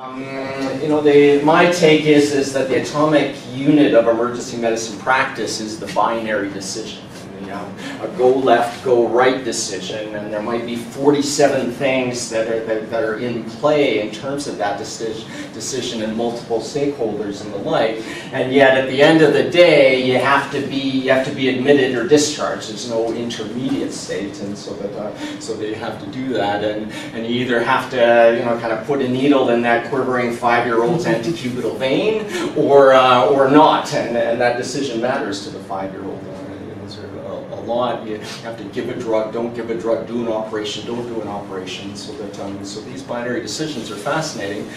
Um, you know, the, my take is, is that the atomic unit of emergency medicine practice is the binary decision know, a go left, go right decision, and there might be 47 things that are, that, that are in play in terms of that decision, decision and multiple stakeholders and the like. And yet at the end of the day, you have to be, you have to be admitted or discharged. There's no intermediate state, and so that, uh, so they have to do that. And, and you either have to, you know, kind of put a needle in that quivering five-year-old's antecubital vein or, uh, or not. And, and that decision matters to the five-year-old lot. You have to give a drug, don't give a drug, do an operation, don't do an operation. So that um, so these binary decisions are fascinating.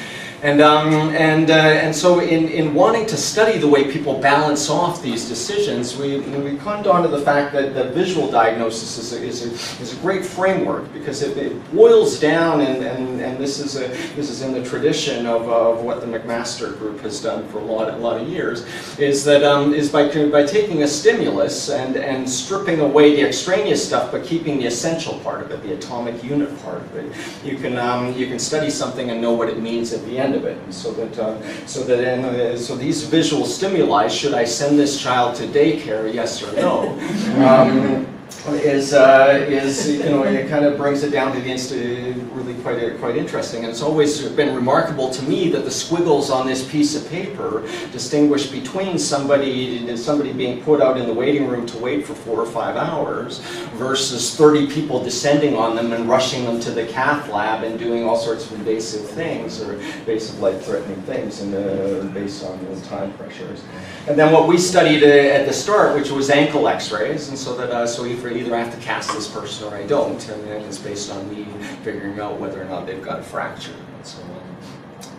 And, um, and, uh, and so in, in wanting to study the way people balance off these decisions, we, we come down to the fact that, the visual diagnosis is a, is, a, is a great framework because it, it boils down, and, and, and this, is a, this is in the tradition of, of what the McMaster group has done for a lot, a lot of years, is that um, is by, by taking a stimulus and, and stripping away the extraneous stuff but keeping the essential part of it, the atomic unit part of it, you can, um, you can study something and know what it means at the end end of it. So that, uh, so that, in, uh, so these visual stimuli, should I send this child to daycare, yes or no? Um, is, uh, is you know, it kind of brings it down to the instant, really quite, quite interesting. And it's always been remarkable to me that the squiggles on this piece of paper distinguish between somebody, somebody being put out in the waiting room to wait for four or five hours versus 30 people descending on them and rushing them to the cath lab and doing all sorts of invasive things or invasive life-threatening things and, uh, based on time pressures. And then what we studied uh, at the start, which was ankle x-rays, and so that uh, so either, either I have to cast this person or I don't, and then it's based on me figuring out whether or not they've got a fracture and so on.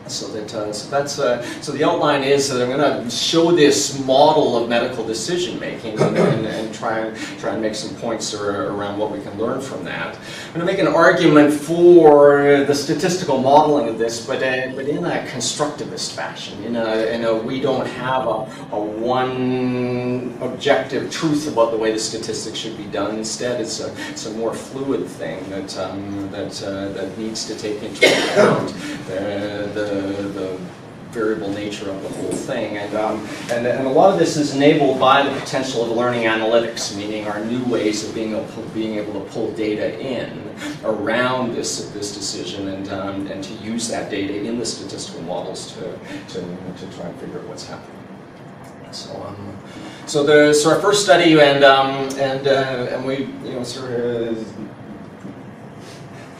So that uh, so that's uh, so the outline is that I'm going to show this model of medical decision making and, and, and, try and try and make some points around what we can learn from that. I'm going to make an argument for the statistical modeling of this, but uh, but in a constructivist fashion. In a in a we don't have a, a one objective truth about the way the statistics should be done. Instead, it's a it's a more fluid thing that um, that uh, that needs to take into account the, the the, variable nature of the whole thing. And, um, and, and a lot of this is enabled by the potential of learning analytics, meaning our new ways of being able, being able to pull data in around this, this decision and, um, and to use that data in the statistical models to, to, to try and figure out what's happening. So, um, so the so our first study and um, and uh, and we you know sort of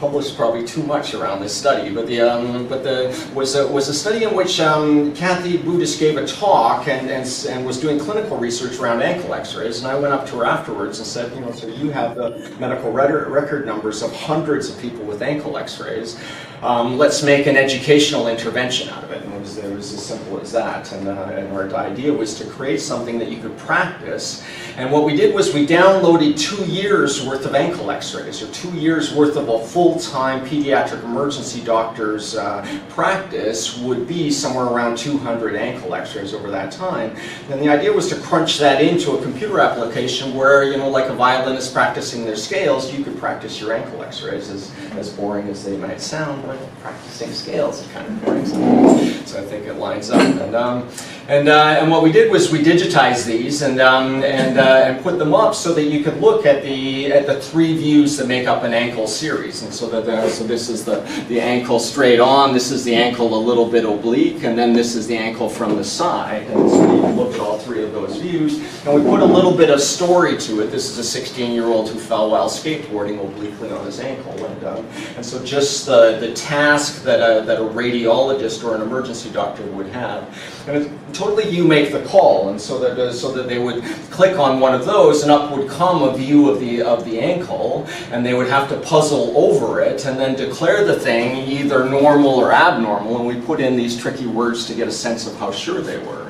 published probably too much around this study, but the um, but the was a, was a study in which um, Kathy Boutis gave a talk and, and and was doing clinical research around ankle X-rays, and I went up to her afterwards and said, you know, so you have the medical record numbers of hundreds of people with ankle X-rays. Um, let's make an educational intervention out of it. And it was, it was as simple as that. And, uh, and our idea was to create something that you could practice. And what we did was we downloaded two years worth of ankle x-rays, or two years worth of a full-time pediatric emergency doctor's uh, practice would be somewhere around 200 ankle x-rays over that time. And the idea was to crunch that into a computer application where, you know, like a violinist practicing their scales, you could practice your ankle x-rays, as, as boring as they might sound practicing scales is kind of boring. So I think it lines up. And um, and uh, and what we did was we digitized these and um, and uh, and put them up so that you could look at the at the three views that make up an ankle series. And so that so this is the the ankle straight on. This is the ankle a little bit oblique, and then this is the ankle from the side. And so you can look at all three of those views. And we put a little bit of story to it. This is a 16-year-old who fell while skateboarding obliquely on his ankle. And um, and so just the the task that a, that a radiologist or an emergency doctor would have. And totally you make the call, and so that, uh, so that they would click on one of those and up would come a view of the, of the ankle, and they would have to puzzle over it and then declare the thing either normal or abnormal, and we put in these tricky words to get a sense of how sure they were.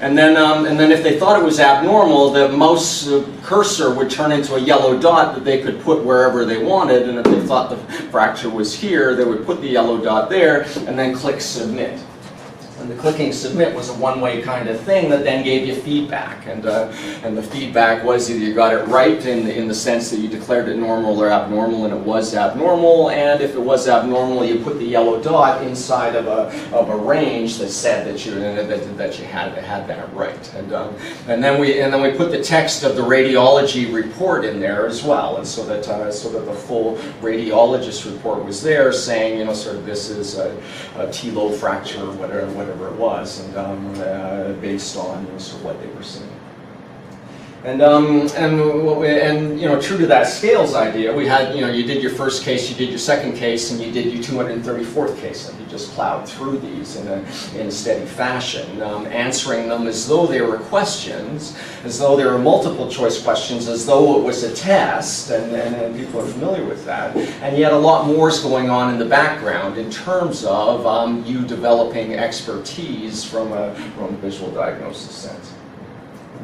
And then, um, and then if they thought it was abnormal, the mouse uh, cursor would turn into a yellow dot that they could put wherever they wanted. And if they thought the fracture was here, they would put the yellow dot there and then click submit. And the clicking submit was a one-way kind of thing that then gave you feedback. And, uh, and the feedback was either you got it right in the, in the sense that you declared it normal or abnormal and it was abnormal. And if it was abnormal, you put the yellow dot inside of a, of a range that said that you, that, that you had, had that right. And, um, and, then we, and then we put the text of the radiology report in there as well. And so that, uh, so that the full radiologist report was there saying, you know, sort of this is a, a Tillaux fracture or whatever, whatever whatever it was, and um, uh, based on you know, sort of what they were seeing. And um, and and you know, true to that scales idea, we had you know, you did your first case, you did your second case, and you did your 234th case, and you just plowed through these in a in a steady fashion, um, answering them as though they were questions, as though they were multiple choice questions, as though it was a test, and, and, and people are familiar with that. And yet, a lot more is going on in the background in terms of um, you developing expertise from a from a visual diagnosis sense.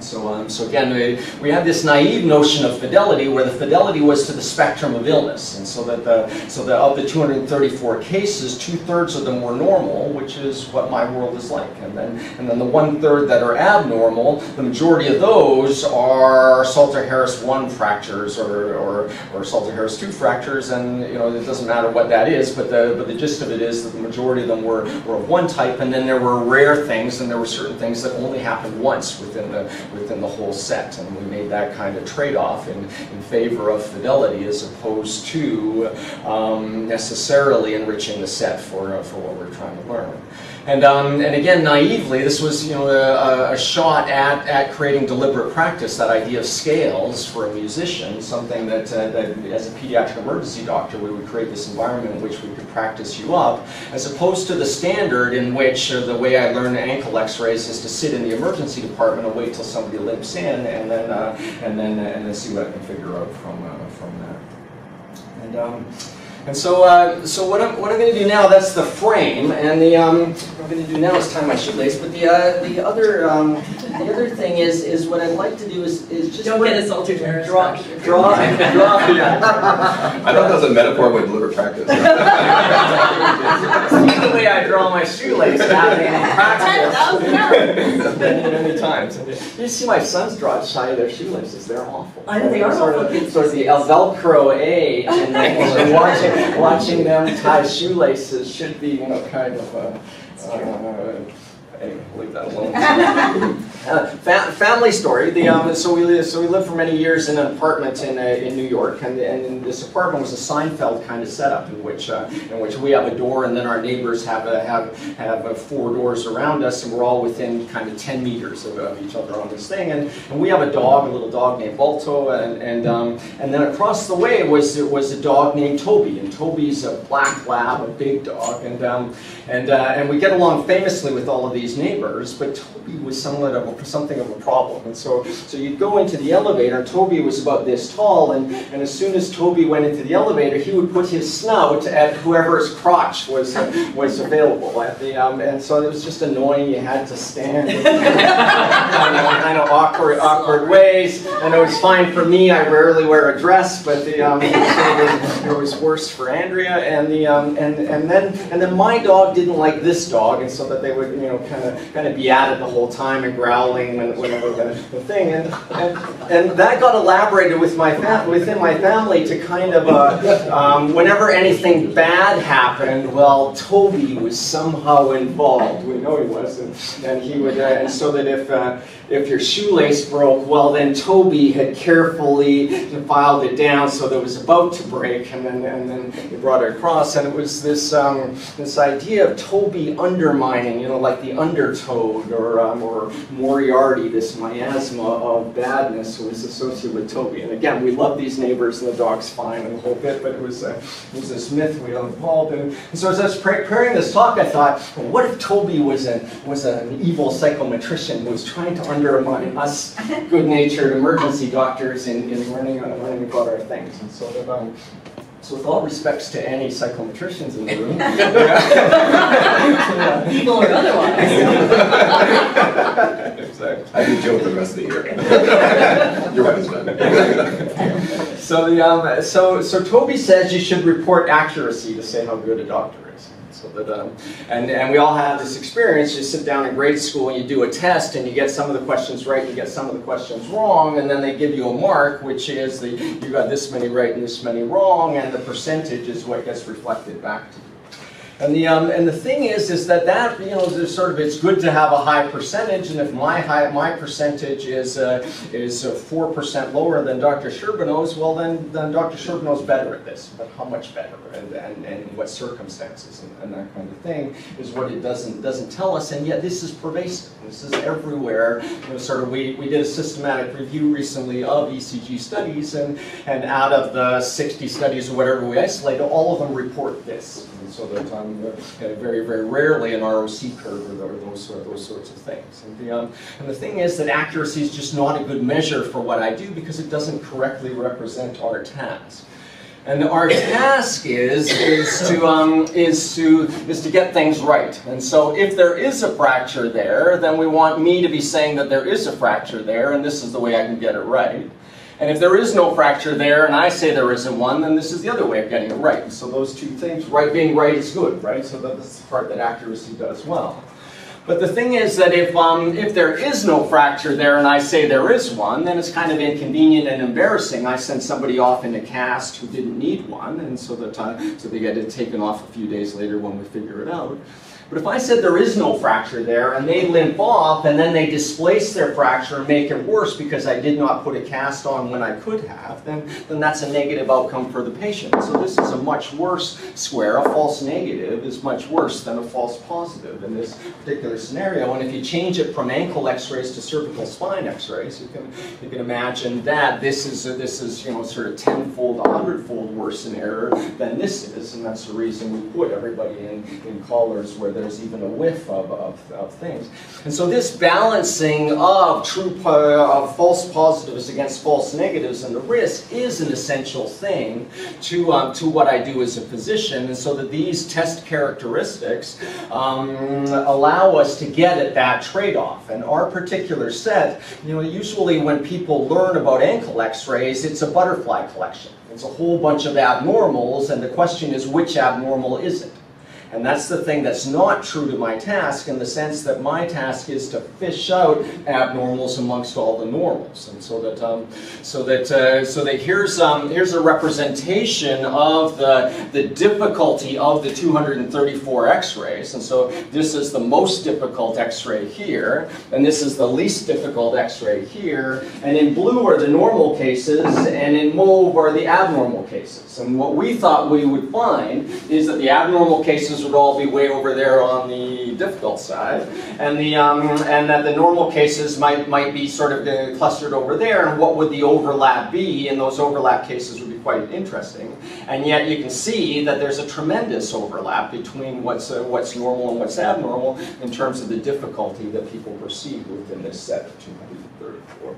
So, um, so again, we, we had this naive notion of fidelity where the fidelity was to the spectrum of illness. And so that, the, so that of the 234 cases, two-thirds of them were normal, which is what my world is like. And then, and then the one-third that are abnormal, the majority of those are Salter-Harris 1 fractures or, or, or Salter-Harris 2 fractures. And you know, it doesn't matter what that is, but the, but the gist of it is that the majority of them were, were of one type. And then there were rare things, and there were certain things that only happened once within the within the whole set. And we made that kind of trade-off in, in favor of fidelity as opposed to um, necessarily enriching the set for, uh, for what we're trying to learn. And, um, and again, naively, this was you know, a, a, shot at, at creating deliberate practice, that idea of scales for a musician, something that, uh, that as a pediatric emergency doctor, we would create this environment in which we could practice you up, as opposed to the standard in which uh, the way I learn ankle x-rays is to sit in the emergency department and wait till somebody limps in and then, uh, and then, and then see what I can figure out from, uh, from that. And, um, and so, uh, so what I'm, what I'm going to do now, that's the frame, and the, um, what I'm going to do now is tie my shoelace, but the, uh, the other, um, the other thing is, is what I'd like to do is, is just... Don't get us all too Draw, draw, draw. I thought that was a metaphor with deliberate practice. See the way I draw my shoelace, having practice many, many times. You see my sons draw tie their shoelaces, they're awful. I know, they are sort awful. Of, sort of the Velcro age, and then watching watching them tie shoelaces should be, you know, kind of a, uh, anyway, leave that alone. uh, fa family story. The, um, so we so we lived for many years in an apartment in uh, in New York, and, and this apartment was a Seinfeld kind of setup in which uh, in which we have a door, and then our neighbors have a, have have four doors around us, and we're all within kind of 10 meters of, of each other on this thing. And, and we have a dog, a little dog named Balto, and and um, and then across the way was was a dog named Toby, and Toby's a black lab, a big dog, and um, and uh, and we get along famously with all of these neighbors, but Toby was somewhat of a, something of a problem. And so, so you'd go into the elevator, Toby was about this tall, and, and as soon as Toby went into the elevator, he would put his snout at whoever's crotch was, was available. At the, um, and so it was just annoying. You had to stand in kind of awkward, awkward ways. And it was fine for me. I rarely wear a dress, but the, um, it, was, it was worse for Andrea. And, the, um, and, and, then, and then my dog didn't like this dog, and so that they would, you know, kind of kind of be at it the whole time and growling when, whenever the, the thing. And, and, and that got elaborated with my within my family to kind of, uh, um, whenever anything bad happened, well, Toby was somehow involved. We know he was. And, and he would, uh, and so that if, uh, if your shoelace broke, well, then Toby had carefully filed it down so that it was about to break, and then, and then he brought it across. And it was this, um, this idea of Toby undermining, you know, like the undertoad or, um, or Moriarty, this miasma of badness was associated with Toby. And again, we love these neighbors and the dog's fine and the whole bit, but it was, uh, it was this myth we involved. And, and so as I was preparing this talk, I thought, well, what if Toby was, a, was an evil psychometrician who was trying to undermine us good-natured emergency doctors in, in learning, uh, learning about our things? And so that, um, so with all respects to any psychometricians in the room. Evil or otherwise. exactly. I can joke for the rest of the year. Your wife is done. so the um, so so Toby says you should report accuracy to say how good a doctor is. So that, um, and, and we all have this experience, you sit down in grade school and you do a test and you get some of the questions right, and you get some of the questions wrong, and then they give you a mark, which is the, you got this many right and this many wrong, and the percentage is what gets reflected back to you. And the, um, and the thing is, is that that, you know, is sort of, it's good to have a high percentage, and if my high, my percentage is, uh, is 4% lower than Dr. Sherbino's, well then, then Dr. Sherbino's better at this, but how much better, and, and, and what circumstances, and, and that kind of thing, is what it doesn't, doesn't tell us, and yet this is pervasive, this is everywhere, you know, sort of, we, we did a systematic review recently of ECG studies, and, and out of the 60 studies or whatever we isolated, all of them report this, and so that, um, uh, very, very rarely an ROC curve or those, or those sorts of things. And the, um, and the thing is that accuracy is just not a good measure for what I do because it doesn't correctly represent our task. And our task is, is, to, um, is, to, is to get things right. And so if there is a fracture there, then we want me to be saying that there is a fracture there, and this is the way I can get it right. And if there is no fracture there, and I say there isn't one, then this is the other way of getting it right. So those two things, right being right is good, right? So that's the part that accuracy does well. But the thing is that if, um, if there is no fracture there and I say there is one, then it's kind of inconvenient and embarrassing. I send somebody off in a cast who didn't need one, and so, that, uh, so they get it taken off a few days later when we figure it out. But if I said there is no fracture there and they limp off and then they displace their fracture and make it worse because I did not put a cast on when I could have, then, then that's a negative outcome for the patient. So this is a much worse square. A false negative is much worse than a false positive in this particular scenario. And if you change it from ankle x-rays to cervical spine x-rays, you can, you can imagine that this is, this is you know, sort of tenfold, a hundredfold worse in error than this is. And that's the reason we put everybody in, in collars where there's even a whiff of, of, of things. And so this balancing of true of false positives against false negatives and the risk is an essential thing to, um, to what I do as a physician. And so that these test characteristics um, allow us to get at that trade-off. And our particular set, you know, usually when people learn about ankle x-rays, it's a butterfly collection. It's a whole bunch of abnormals, and the question is, which abnormal is it? And that's the thing that's not true to my task in the sense that my task is to fish out abnormals amongst all the normals. And so that, um, so that, uh, so that here's, um, here's a representation of the, the difficulty of the 234 x-rays. And so this is the most difficult x-ray here, and this is the least difficult x-ray here. And in blue are the normal cases, and in mauve are the abnormal cases. And what we thought we would find is that the abnormal cases would all be way over there on the difficult side, and the um, and that the normal cases might might be sort of uh, clustered over there. And what would the overlap be? And those overlap cases would be quite interesting. And yet you can see that there's a tremendous overlap between what's uh, what's normal and what's abnormal in terms of the difficulty that people perceive within this set of 234.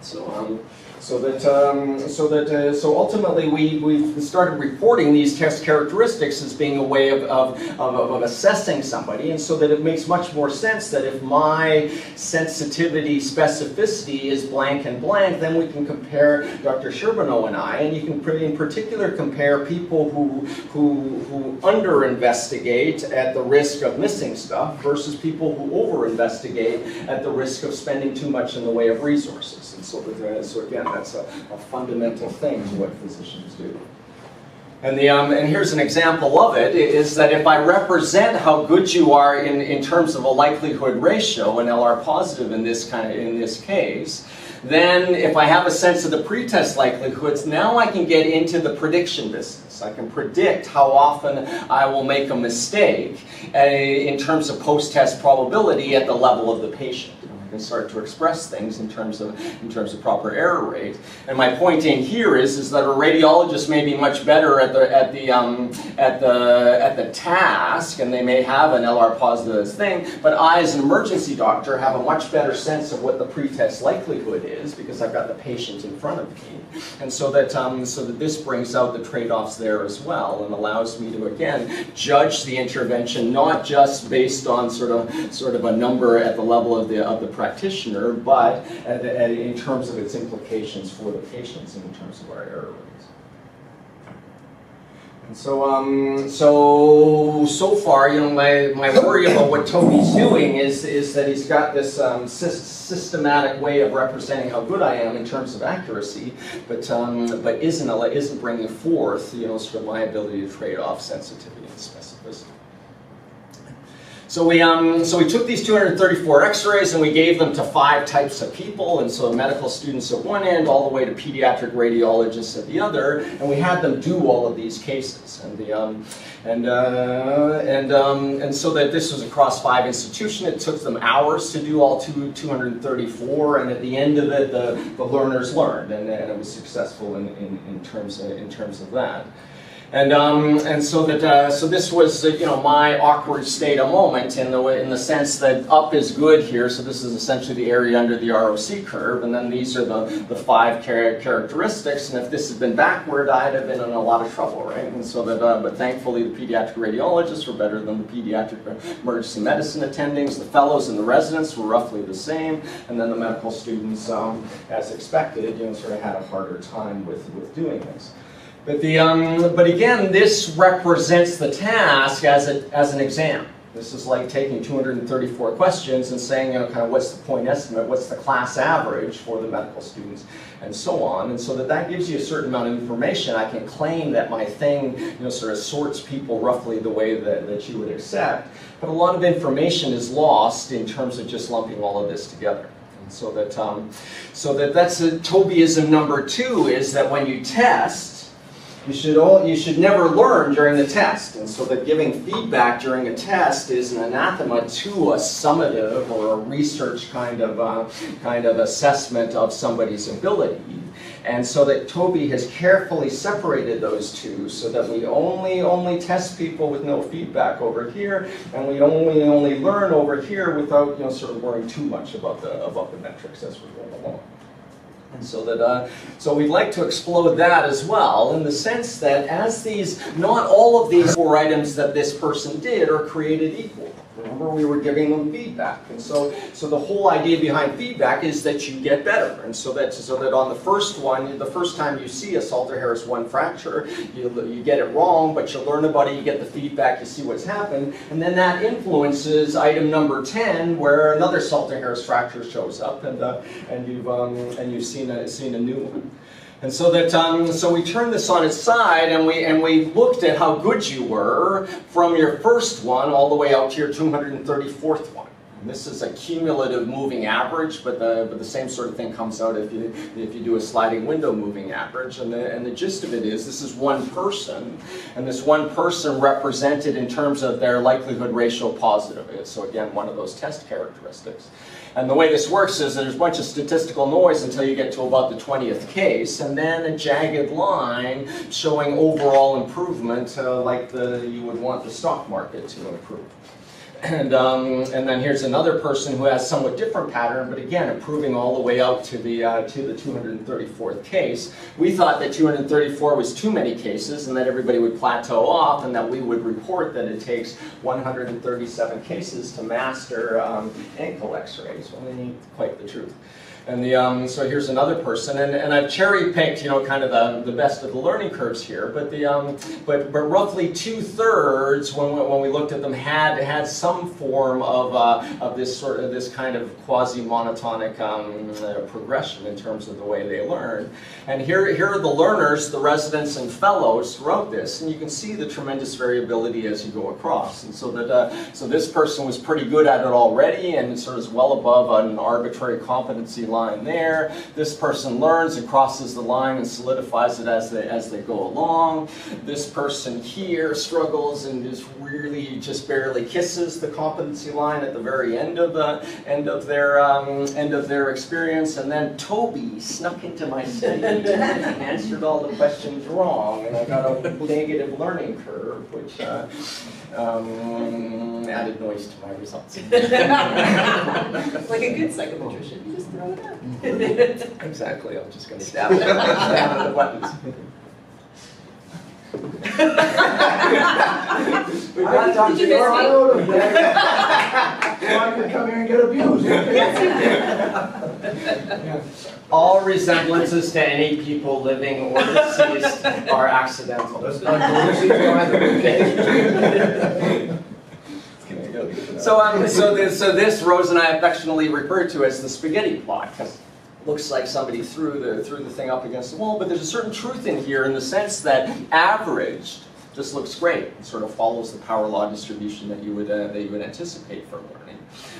So um, so that, um, so that, uh, so ultimately we, we've started reporting these test characteristics as being a way of, of, of, of, assessing somebody, and so that it makes much more sense that if my sensitivity specificity is blank and blank, then we can compare Dr. Sherbino and I, and you can in particular compare people who, who, who under-investigate at the risk of missing stuff versus people who over-investigate at the risk of spending too much in the way of resources. And so, that, uh, so again, that's a, a fundamental thing to what physicians do. And, the, um, and here's an example of it, is that if I represent how good you are in, in terms of a likelihood ratio, an LR positive in this, kind of, in this case, then if I have a sense of the pretest likelihoods, now I can get into the prediction business. I can predict how often I will make a mistake uh, in terms of post-test probability at the level of the patient can start to express things in terms of in terms of proper error rate. And my point in here is is that a radiologist may be much better at the at the um, at the at the task, and they may have an LR positive thing. But I, as an emergency doctor, have a much better sense of what the pretest likelihood is because I've got the patient in front of me, and so that um, so that this brings out the trade-offs there as well, and allows me to again judge the intervention not just based on sort of sort of a number at the level of the of the practitioner, but in terms of its implications for the patients and in terms of our error rates. And so, um, so, so far, you know, my, my worry about what Toby's doing is, is that he's got this um, sys- systematic way of representing how good I am in terms of accuracy, but, um, but isn't, isn't bringing forth, you know, sort of my ability to trade off sensitivity and specificity. So we, um, so we took these 234 x-rays and we gave them to five types of people, and so medical students at one end, all the way to pediatric radiologists at the other, and we had them do all of these cases. And, the, um, and, uh, and, um, and so that this was across five institutions, it took them hours to do all two, 234, and at the end of it, the, the learners learned, and, and it was successful in, in, in, terms of, in terms of that. And, um, and so that uh, so this was uh, you know my awkward state of moment in the way, in the sense that up is good here. So this is essentially the area under the ROC curve, and then these are the, the five char characteristics. And if this had been backward, I'd have been in a lot of trouble, right? And so that uh, but thankfully the pediatric radiologists were better than the pediatric emergency medicine attendings. The fellows and the residents were roughly the same, and then the medical students, um, as expected, you know, sort of had a harder time with with doing this. But, the, um, but again, this represents the task as, a, as an exam. This is like taking 234 questions and saying, you know, kind of what's the point estimate, what's the class average for the medical students, and so on. And so that that gives you a certain amount of information. I can claim that my thing, you know, sort of sorts people roughly the way that, that you would accept. But a lot of information is lost in terms of just lumping all of this together. And so that, um, so that that's a Tobyism number two is that when you test, you should, all, you should never learn during the test. And so that giving feedback during a test is an anathema to a summative or a research kind of, uh, kind of assessment of somebody's ability. And so that Toby has carefully separated those two so that we only, only test people with no feedback over here, and we only, only learn over here without, you know, sort of worrying too much about the, about the metrics as we're going along. And so that, uh, so we'd like to explode that as well in the sense that as these, not all of these four items that this person did are created equal. Remember, we were giving them feedback, and so so the whole idea behind feedback is that you get better, and so that so that on the first one, the first time you see a Salter-Harris one fracture, you you get it wrong, but you learn about it, you get the feedback, you see what's happened, and then that influences item number ten, where another Salter-Harris fracture shows up, and uh, and you've um, and you've seen a seen a new one. And so that um, so we turned this on its side and we and we looked at how good you were from your first one all the way out to your 234th one. And this is a cumulative moving average, but the but the same sort of thing comes out if you if you do a sliding window moving average. And the and the gist of it is this is one person, and this one person represented in terms of their likelihood ratio positive. So again, one of those test characteristics. And the way this works is there's a bunch of statistical noise until you get to about the 20th case, and then a jagged line showing overall improvement uh, like the, you would want the stock market to improve. And, um, and then here's another person who has somewhat different pattern, but again, improving all the way out to the, uh, to the 234th case. We thought that 234 was too many cases and that everybody would plateau off and that we would report that it takes 137 cases to master um, ankle x-rays. Well, they ain't quite the truth. And the, um, so here's another person, and, and I've cherry picked, you know, kind of the, the best of the learning curves here. But the, um, but, but roughly two thirds, when we, when we looked at them, had had some form of, uh, of this sort of this kind of quasi monotonic um, uh, progression in terms of the way they learn. And here, here are the learners, the residents and fellows throughout this, and you can see the tremendous variability as you go across. And so that, uh, so this person was pretty good at it already, and sort of well above an arbitrary competency line there. This person learns and crosses the line and solidifies it as they, as they go along. This person here struggles and just really just barely kisses the competency line at the very end of the end of their um, end of their experience. And then Toby snuck into my study and answered all the questions wrong, and I got a negative learning curve, which. Uh, um, added noise to my results. like a good psychometrician, you just throw it out. exactly, I'm just going to stab, stab at the buttons. We've got Dr. Did you miss Norman. me? out of that. So I could come here and get abused. All resemblances to any people living or deceased are accidental. Let's not go to see either, okay? So, um, so this, so this Rose and I affectionately refer to as the spaghetti plot, because it looks like somebody threw the, threw the thing up against the wall, but there's a certain truth in here in the sense that averaged just looks great. It sort of follows the power law distribution that you would, uh, that you would anticipate for learning.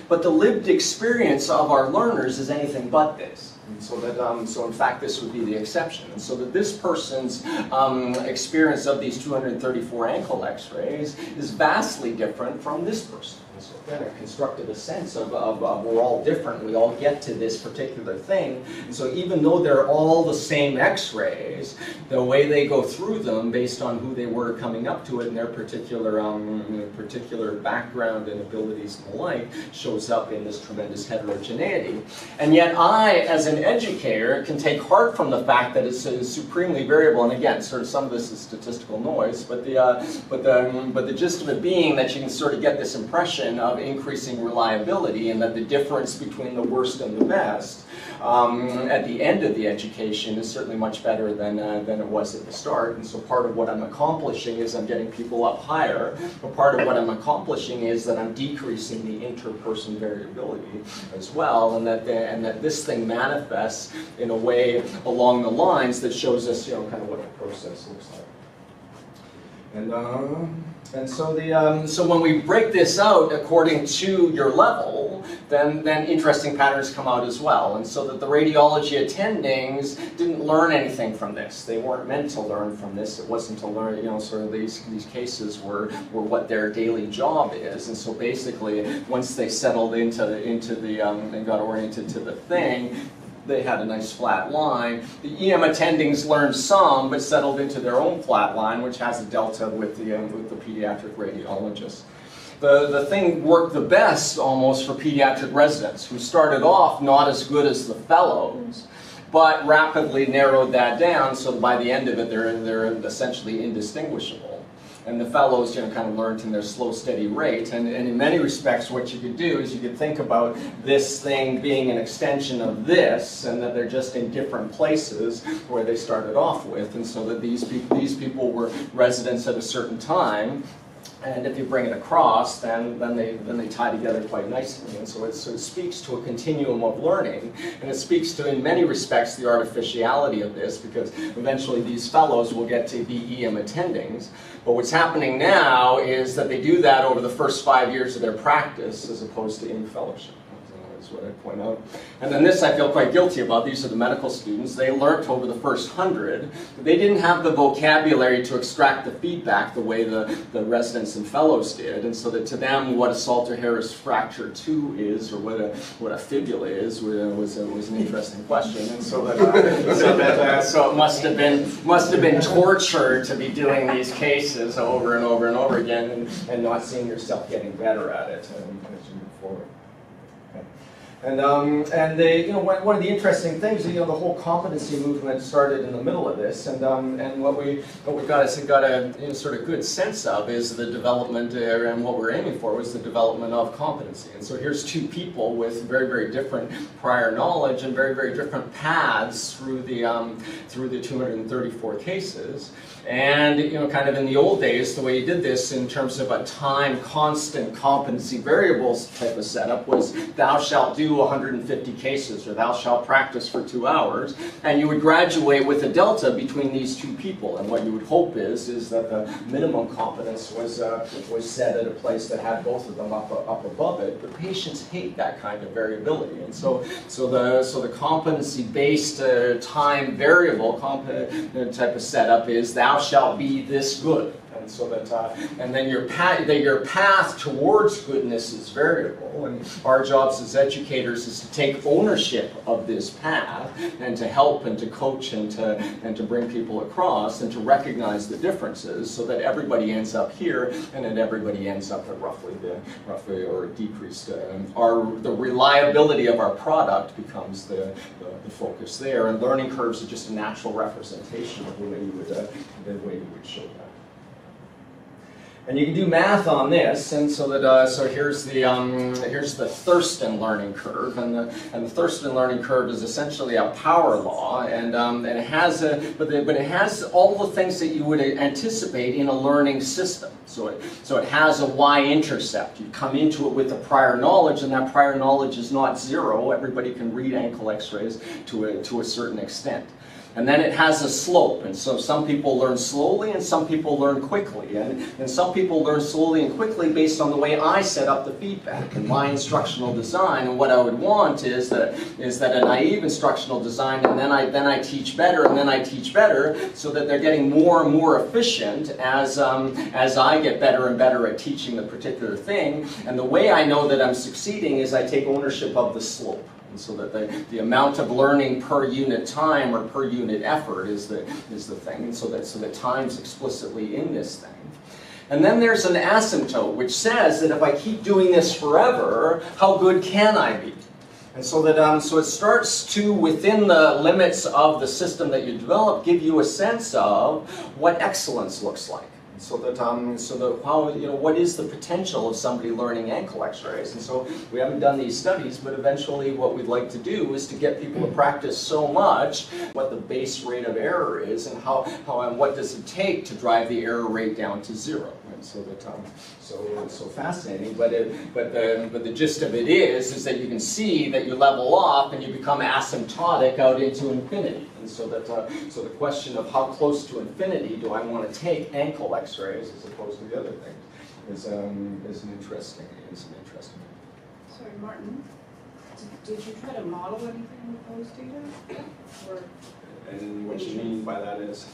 But the lived experience of our learners is anything but this. And so that, um, so in fact, this would be the exception. And so that this person's um, experience of these 234 ankle X-rays is vastly different from this person. So kind of constructed a sense of, of, of we're all different. We all get to this particular thing. And so even though they're all the same X-rays, the way they go through them, based on who they were coming up to it and their particular um, particular background and abilities and the like, shows up in this tremendous heterogeneity. And yet I, as an educator, can take heart from the fact that it's uh, supremely variable. And again, sort of some of this is statistical noise, but the uh, but the but the gist of it being that you can sort of get this impression of increasing reliability, and that the difference between the worst and the best um, at the end of the education is certainly much better than uh, than it was at the start. And so part of what I'm accomplishing is I'm getting people up higher, but part of what I'm accomplishing is that I'm decreasing the interperson variability as well, and that the, and that this thing manifests in a way along the lines that shows us, you know, kind of what the process looks like. And um, and so the um, so when we break this out according to your level, then then interesting patterns come out as well. And so that the radiology attendings didn't learn anything from this. They weren't meant to learn from this. It wasn't to learn. You know, sort of these these cases were were what their daily job is. And so basically, once they settled into into the um, and got oriented to the thing, they had a nice flat line. The EM attendings learned some, but settled into their own flat line, which has a delta with the, um, with the pediatric radiologist. The, the thing worked the best almost for pediatric residents, who started off not as good as the fellows, but rapidly narrowed that down, so by the end of it, they're, they're essentially indistinguishable. And the fellows, you know, kind of learned in their slow, steady rate. And, and in many respects, what you could do is you could think about this thing being an extension of this, and that they're just in different places where they started off with. And so that these, pe- these people were residents at a certain time, and if you bring it across, then, then, they, then they tie together quite nicely. And so it, so it speaks to a continuum of learning, and it speaks to, in many respects, the artificiality of this, because eventually these fellows will get to be EM attendings. But what's happening now is that they do that over the first five years of their practice, as opposed to in fellowship what I point out. And then this I feel quite guilty about. These are the medical students. They learnt over the first hundred. They didn't have the vocabulary to extract the feedback the way the, the residents and fellows did. And so that to them, what a Salter-Harris fracture 2 is, or what a, what a fibula is, was, a, was an interesting question. And so that, uh, so, that uh, so it must have been must have been torture to be doing these cases over and over and over again, and, and not seeing yourself getting better at it as you move forward. And, um, and they, you know, one, of the interesting things, you know, the whole competency movement started in the middle of this, and, um, and what we what we got, got a you know, sort of good sense of is the development, and what we're aiming for was the development of competency. And so here's two people with very, very different prior knowledge and very, very different paths through the um, through the 234 cases. And you know, kind of in the old days, the way you did this in terms of a time constant competency variables type of setup was thou shalt do 150 cases or thou shalt practice for two hours, and you would graduate with a delta between these two people. And what you would hope is is that the minimum competence was uh, was set at a place that had both of them up up above it. But patients hate that kind of variability, and so so the so the competency based uh, time variable uh, type of setup is thou shalt be this good. And so that, uh, and then your path, that your path towards goodness is variable. And our jobs as educators is to take ownership of this path and to help and to coach and to and to bring people across and to recognize the differences so that everybody ends up here and then everybody ends up at roughly the roughly or decreased. Um, our the reliability of our product becomes the, the, the focus there, and learning curves are just a natural representation of the way you would uh, the way you would show that. And you can do math on this, and so that uh, so here's the um, here's the Thurstone learning curve, and the and the Thurstone learning curve is essentially a power law, and um, and it has a but the, but it has all the things that you would anticipate in a learning system. So it so it has a y-intercept. You come into it with the prior knowledge, and that prior knowledge is not zero. Everybody can read ankle X-rays to a to a certain extent. And then it has a slope, and so some people learn slowly and some people learn quickly. And, and some people learn slowly and quickly based on the way I set up the feedback and my instructional design. And what I would want is that, is that a naive instructional design, and then I, then I teach better, and then I teach better, so that they're getting more and more efficient as, um, as I get better and better at teaching the particular thing. And the way I know that I'm succeeding is I take ownership of the slope. And so that the, the amount of learning per unit time or per unit effort is the, is the thing. And so that, so that time's explicitly in this thing. And then there's an asymptote, which says that if I keep doing this forever, how good can I be? And so that um, so it starts to, within the limits of the system that you develop, give you a sense of what excellence looks like. So that, um, so that how, you know, what is the potential of somebody learning ankle x-rays? And so we haven't done these studies, but eventually what we'd like to do is to get people to practice so much what the base rate of error is and how, how and what does it take to drive the error rate down to zero. So that, um, so, so fascinating, but it, but the, but the gist of it is, is that you can see that you level off and you become asymptotic out into infinity. And so that, uh, so the question of how close to infinity do I want to take ankle X-rays as opposed to the other things is, um, is an interesting, is an interesting. Sorry, Martin, did, did you try to model anything with those data? Or, And what you mean by that is,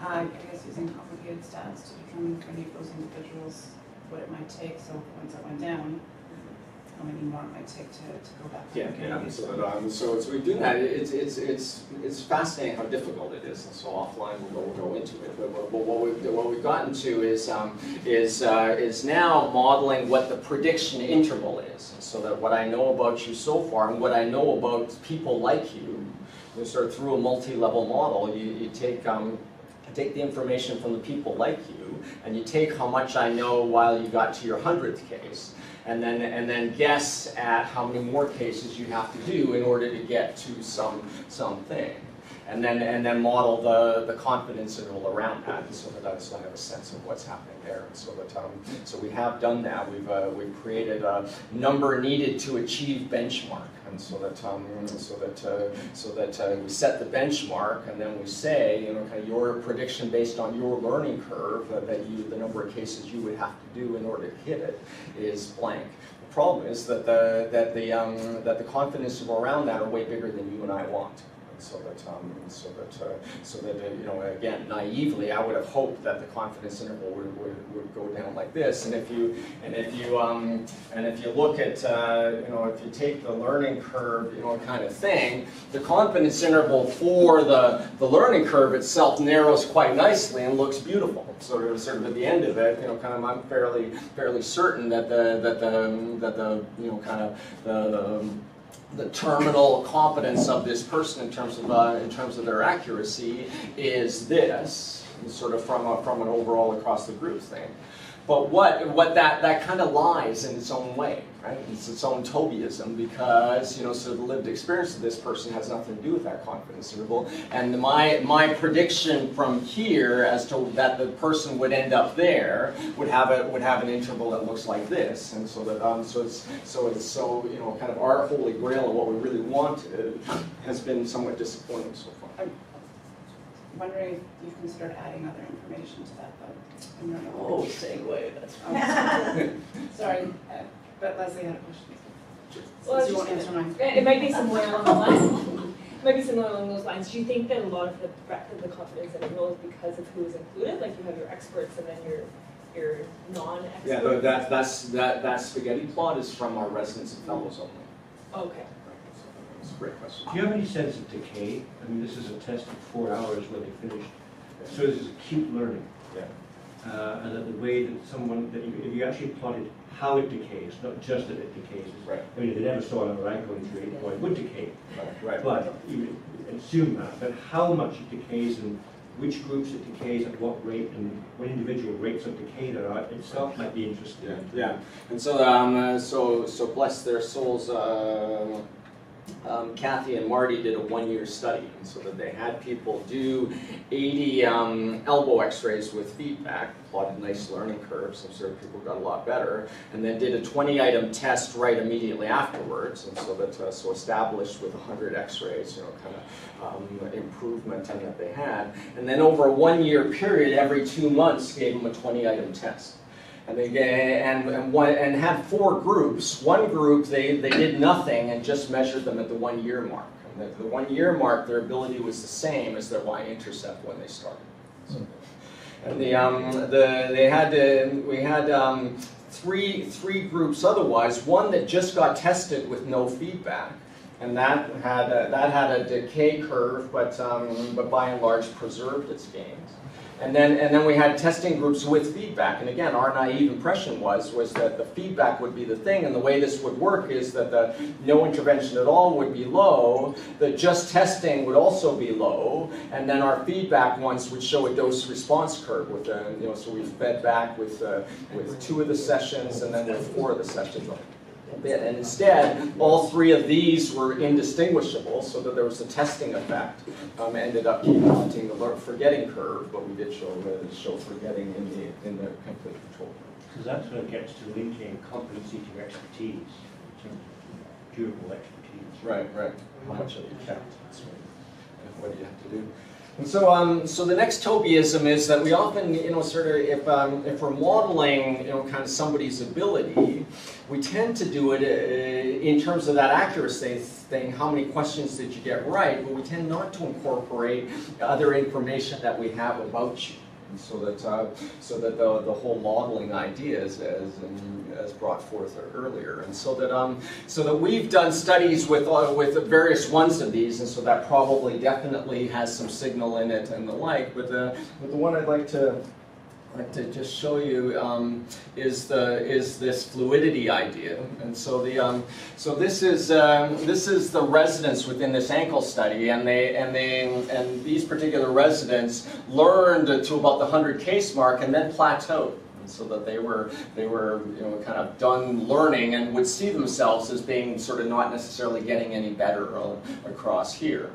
uh, I guess using complicated stats to determine for any of those individuals, what it might take, so once it went down, how many more it might take to, to go back. yeah, yeah. So um, so it's we do that. It's it's it's it's fascinating how difficult it is. And so offline we'll go, we'll go into it. But, what- but what we've what we've gotten to is um, is uh, is now modeling what the prediction interval is. So that what I know about you so far and what I know about people like you, you sort of through a multi-level model, you, you take um, you take the information from the people like you, and you take how much I know while you got to your hundredth case, and then and then guess at how many more cases you have to do in order to get to some something. And then and then model the, the confidence interval around that so that I so have a sense of what's happening there. And so that um, so we have done that. We've uh, we've created a number needed to achieve benchmark. And so that um, so that uh, so that uh, we set the benchmark, and then we say, you know, kind of your prediction based on your learning curve uh, that you the number of cases you would have to do in order to hit it is blank. The problem is that the that the um, that the confidence around that are way bigger than you and I want. So that um, so that uh, so that uh, you know again naively I would have hoped that the confidence interval would, would, would go down like this. And if you and if you um, and if you look at uh, you know if you take the learning curve you know kind of thing the confidence interval for the the learning curve itself narrows quite nicely and looks beautiful. Sort of sort of at the end of it you know kind of I'm fairly fairly certain that the that the that the you know kind of the, the the terminal competence of this person in terms of uh, in terms of their accuracy is this, sort of from a, from an overall across the group thing. But what what that that kind of lies in its own way, right? It's its own tobyism because you know of the lived experience of this person has nothing to do with that confidence interval. And my my prediction from here as to that the person would end up there would have a would have an interval that looks like this. And so that um so it's so it's so you know kind of our holy grail of what we really wanted has been somewhat disappointing so far. I'm wondering if you've considered adding other information to that, though. in your Oh, knowledge. segue, that's. Sorry, uh, but Leslie had a question. Well, I Since you won't answer mine. It it might be somewhere along the line. might be similar along those lines. Do you think that a lot of the breadth of the confidence interval is because of who is included? Like you have your experts and then your your non-experts. Yeah, that, that's, that, that spaghetti plot is from our residents and fellows only. Okay. It's a great question. Do you have any sense of decay? I mean, this is a test of four hours when they finished. So this is acute learning. Yeah. Uh, and that the way that someone, that you, if you actually plotted how it decays, not just that it decays. Right. I mean, if they never saw an orang going through it, well, it would decay. Right. right. But you assume that, but how much it decays and which groups it decays at what rate and what individual rates of decay there are itself might be interesting. Yeah, yeah. And so, um, uh, so, so bless their souls, uh, um, Kathy and Marty did a one-year study, so that they had people do 80 um, elbow X-rays with feedback, plotted nice learning curves, and so people got a lot better, and then did a 20-item test right immediately afterwards, and so that uh, so established with 100 X-rays, you know, kind of um, improvement in that they had, and then over a one-year period, every two months, gave them a 20-item test. And they and and one and had four groups. One group they, they did nothing and just measured them at the one year mark. And at the one year mark, their ability was the same as their y-intercept when they started. So, and the um the they had to, we had um, three three groups otherwise. One that just got tested with no feedback. And that had a, that had a decay curve, but um, but by and large preserved its gains. And then, and then we had testing groups with feedback. And again, our naive impression was, was that the feedback would be the thing. And the way this would work is that the no intervention at all would be low, the just testing would also be low, and then our feedback ones would show a dose response curve with, a, you know, so we fed back with, uh, with two of the sessions and then with four of the sessions bit. And instead, all three of these were indistinguishable, so that there was a testing effect. Um, ended up counting the forgetting curve, but we did show uh, show forgetting in the in the complete control curve. Because that's sort of gets to linking competency to expertise, in terms of durable expertise. Right, right. How much of you count? That's right. And what do you have to do? And so, um, so the next Tobyism is that we often, you know, sort of, if, um, if we're modeling, you know, kind of somebody's ability, we tend to do it uh, in terms of that accuracy thing, how many questions did you get right, but we tend not to incorporate other information that we have about you. So that, uh, so that the, the whole modeling ideas as, as brought forth earlier. And so that, um, so that we've done studies with, uh, with various ones of these, and so that probably definitely has some signal in it and the like. But the, but the one I'd like to like to just show you um, is the is this fluidity idea, and so the um, so this is um, this is the residents within this ankle study, and they and they and these particular residents learned to about the hundred case mark and then plateaued. So that they were they were you know kind of done learning and would see themselves as being sort of not necessarily getting any better across here.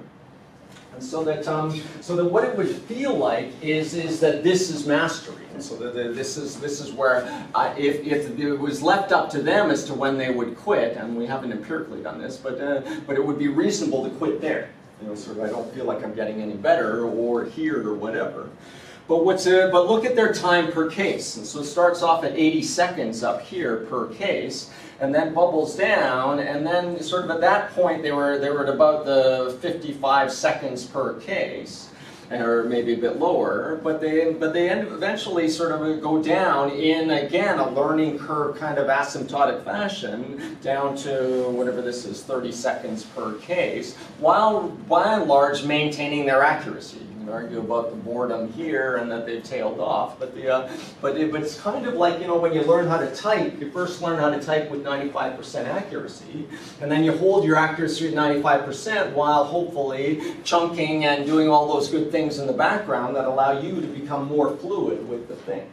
And so that, um, so that what it would feel like is, is that this is mastery. So that the, this is, this is where, uh, if, if it was left up to them as to when they would quit, and we haven't empirically done this, but, uh, but it would be reasonable to quit there. You know, sort of, I don't feel like I'm getting any better, or here, or whatever. But what's uh, but look at their time per case. And so it starts off at 80 seconds up here per case, and then bubbles down, and then sort of at that point they were they were at about the 55 seconds per case, or maybe a bit lower. But they but they end, eventually sort of go down in again a learning curve kind of asymptotic fashion down to whatever this is 30 seconds per case, while by and large maintaining their accuracy argue about the boredom here and that they've tailed off. But the uh, but, it, but it's kind of like you know when you learn how to type, you first learn how to type with 95% accuracy, and then you hold your accuracy at 95% while hopefully chunking and doing all those good things in the background that allow you to become more fluid with the thing.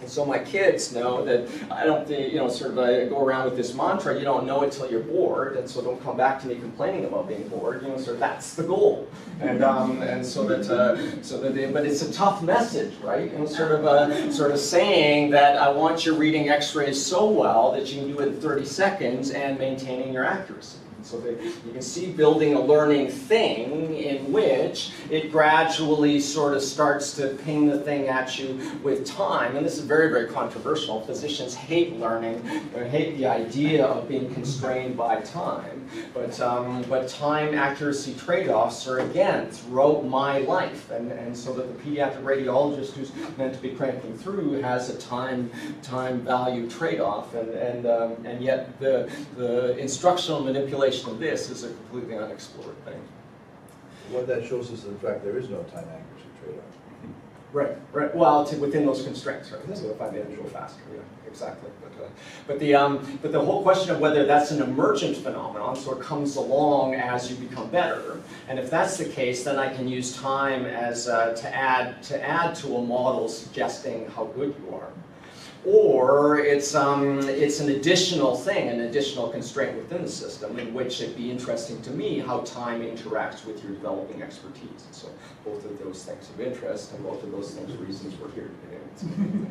And so my kids know that I don't, think, you know, sort of I go around with this mantra, you don't know it till you're bored, and so don't come back to me complaining about being bored. You know, sort of that's the goal. And um, and so that uh, so that they, but it's a tough message, right? And sort of uh, sort of saying that I want you reading X-rays so well that you can do it in 30 seconds and maintaining your accuracy. So that you can see building a learning thing in which it gradually sort of starts to ping the thing at you with time. And this is very, very controversial. Physicians hate learning, they hate the idea of being constrained by time. But, um, but time accuracy trade-offs are again throughout my life. And, and so that the pediatric radiologist who's meant to be cranking through has a time, time value trade-off. And, and, um, and yet the, the instructional manipulation of this is a completely unexplored thing. What that shows us, in fact, there is no time accuracy trade-off. Right, right. Well, to, within those constraints, right? So if I'm able to go faster, yeah, exactly. But, uh, but the um, but the whole question of whether that's an emergent phenomenon, so it comes along as you become better, and if that's the case, then I can use time as uh, to add to add to a model suggesting how good you are. Or it's, um, it's an additional thing, an additional constraint within the system in which it'd be interesting to me how time interacts with your developing expertise. And so both of those things of interest and both of those things reasons we're here today.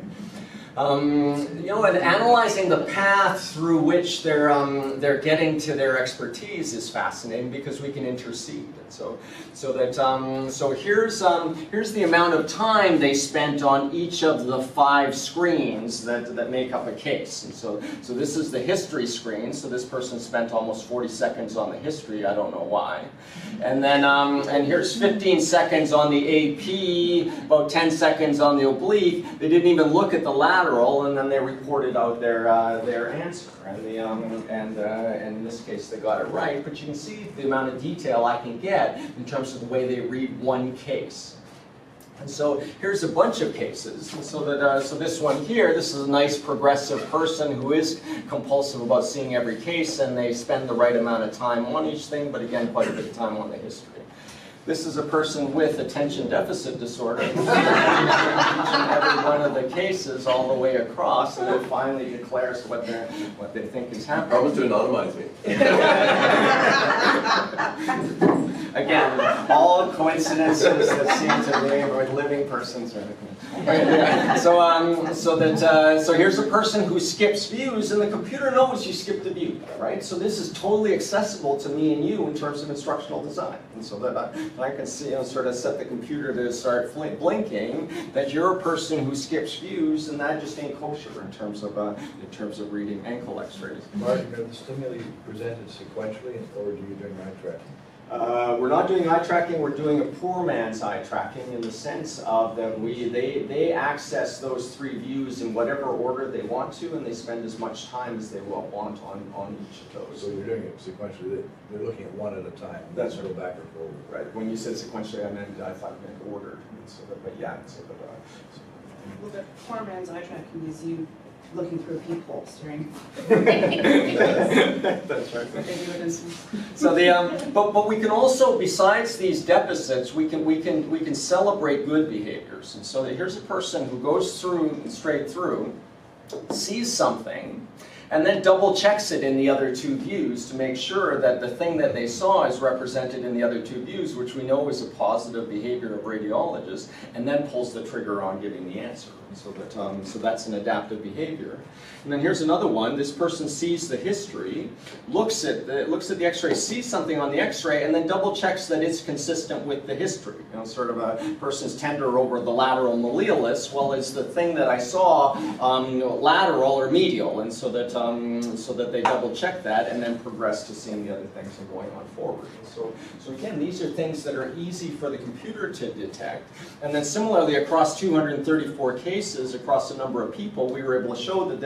Um, you know, and analyzing the path through which they're, um, they're getting to their expertise is fascinating because we can intercede. And so, so that, um, so here's, um, here's the amount of time they spent on each of the five screens that, that make up a case. And so, so this is the history screen. So this person spent almost 40 seconds on the history. I don't know why. And then, um, and here's 15 seconds on the AP, about 10 seconds on the oblique. They didn't even look at the lateral, and then they reported out their uh, their answer. And the um, and uh, and in this case, they got it right. But you can see the amount of detail I can get in terms of the way they read one case. And so here's a bunch of cases. And so that uh, so this one here, this is a nice progressive person who is compulsive about seeing every case, and they spend the right amount of time on each thing, but again, quite a bit of time on the history. This is a person with attention deficit disorder. Each and every one of the cases all the way across, and then finally declares what they what they think is happening. Promise to anonymize me. Again, all coincidences that seem to be with living persons or Right, So, um, so that, uh, so here's a person who skips views, and the computer knows you skipped a view, right? So this is totally accessible to me and you in terms of instructional design, and so that I, I can see, you know, sort of set the computer to start fl- blinking that you're a person who skips views, and that just ain't kosher in terms of, uh, in terms of reading ankle X-rays. Martin, are the stimuli presented sequentially, or do you do eye tracking? Uh, we're not doing eye tracking, we're doing a poor man's eye tracking in the sense of that we, they, they access those three views in whatever order they want to, and they spend as much time as they will want on, on each of those. So you're doing it sequentially, They- they're looking at one at a time, That's then go back or forward. Right, when you said sequentially, I meant, I thought you meant ordered, and so that, but yeah, so that, uh, so- Well, the poor man's eye tracking is you looking through a peephole, staring. That's right. What they do it is. So the, um, but, but we can also, besides these deficits, we can, we can, we can celebrate good behaviors. And so here's a person who goes through, straight through, sees something, and then double checks it in the other two views to make sure that the thing that they saw is represented in the other two views, which we know is a positive behavior of radiologists, and then pulls the trigger on giving the answer. So that, um, so that's an adaptive behavior. And then here's another one. This person sees the history, looks at the, looks at the X-ray, sees something on the X-ray, and then double checks that it's consistent with the history. You know, sort of a person's tender over the lateral malleolus. Well, is the thing that I saw um, lateral or medial? And so that um, so that they double check that, and then progress to seeing the other things and going on forward. So so again, these are things that are easy for the computer to detect. And then similarly, across 234 cases, across a number of people, we were able to show that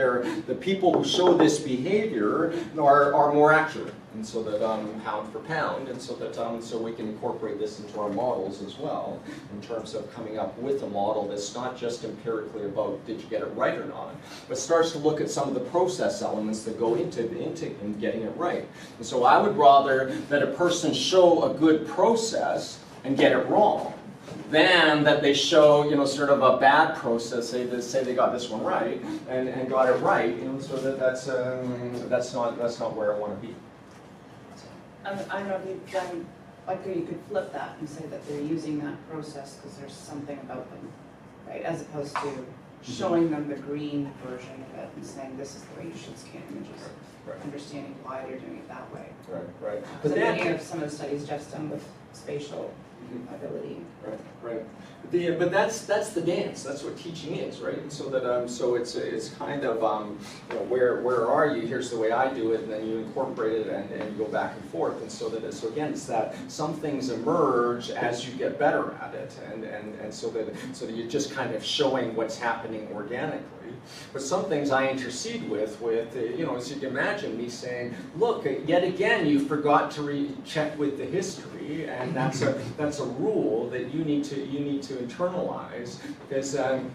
the people who show this behavior are, are more accurate. And so that um, pound for pound, and so that um, so we can incorporate this into our models as well, in terms of coming up with a model that's not just empirically about did you get it right or not, but starts to look at some of the process elements that go into into in getting it right. And so I would rather that a person show a good process and get it wrong than that they show, you know, sort of a bad process, say they say they got this one right and, and got it right, you know, so that that's um, that's not that's not where I want to be. I don't I know if you've done, like, you could flip that and say that they're using that process because there's something about them, right? As opposed to mm-hmm. showing them the green version of it and saying, this is the way you should scan images. Right. Understanding why they're doing it that way. Right. right. But many then, of some of the studies Jeff's done with spatial mm-hmm. ability. Right, right. The, but that's, that's the dance, that's what teaching is, right? And so that, um, so it's, it's kind of, um, you know, where, where are you, here's the way I do it, and then you incorporate it and, and you go back and forth. And so that, it's- so again, it's that some things emerge as you get better at it, and, and, and so that, so that you're just kind of showing what's happening organically. But some things I intercede with, with, uh, you know, as you can imagine me saying, look, yet again, you forgot to recheck with the history, and that's a, that's a rule that you need to, you need to internalize, because, um,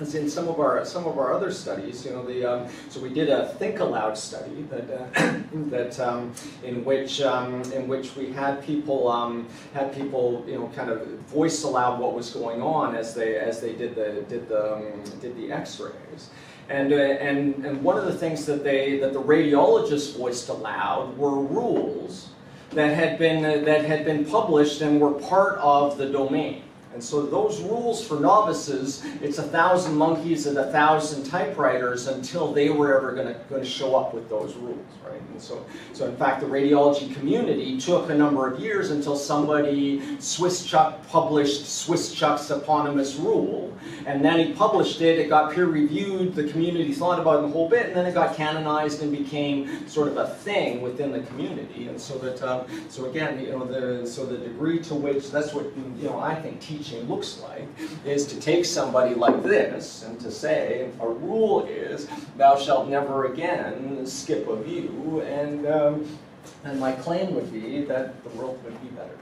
as in some of our, some of our other studies, you know, the, um, so we did a think aloud study that, uh, that, um, in which, um, in which we had people, um, had people, you know, kind of voice aloud what was going on as they, as they did the, did the, um, did the x-rays. And, uh, and, and one of the things that they, that the radiologists voiced aloud were rules that had been, uh, that had been published and were part of the domain. And so those rules for novices, it's a thousand monkeys and a thousand typewriters until they were ever going to show up with those rules, right? And so, so in fact, the radiology community took a number of years until somebody, Swischuk, published Swischuk's eponymous rule, and then he published it. It got peer reviewed. The community thought about it a whole bit, and then it got canonized and became sort of a thing within the community. And so that, um, so again, you know, the so the degree to which that's what you know I think teaching looks like is to take somebody like this and to say a rule is thou shalt never again skip a view, and um, and my claim would be that the world would be better.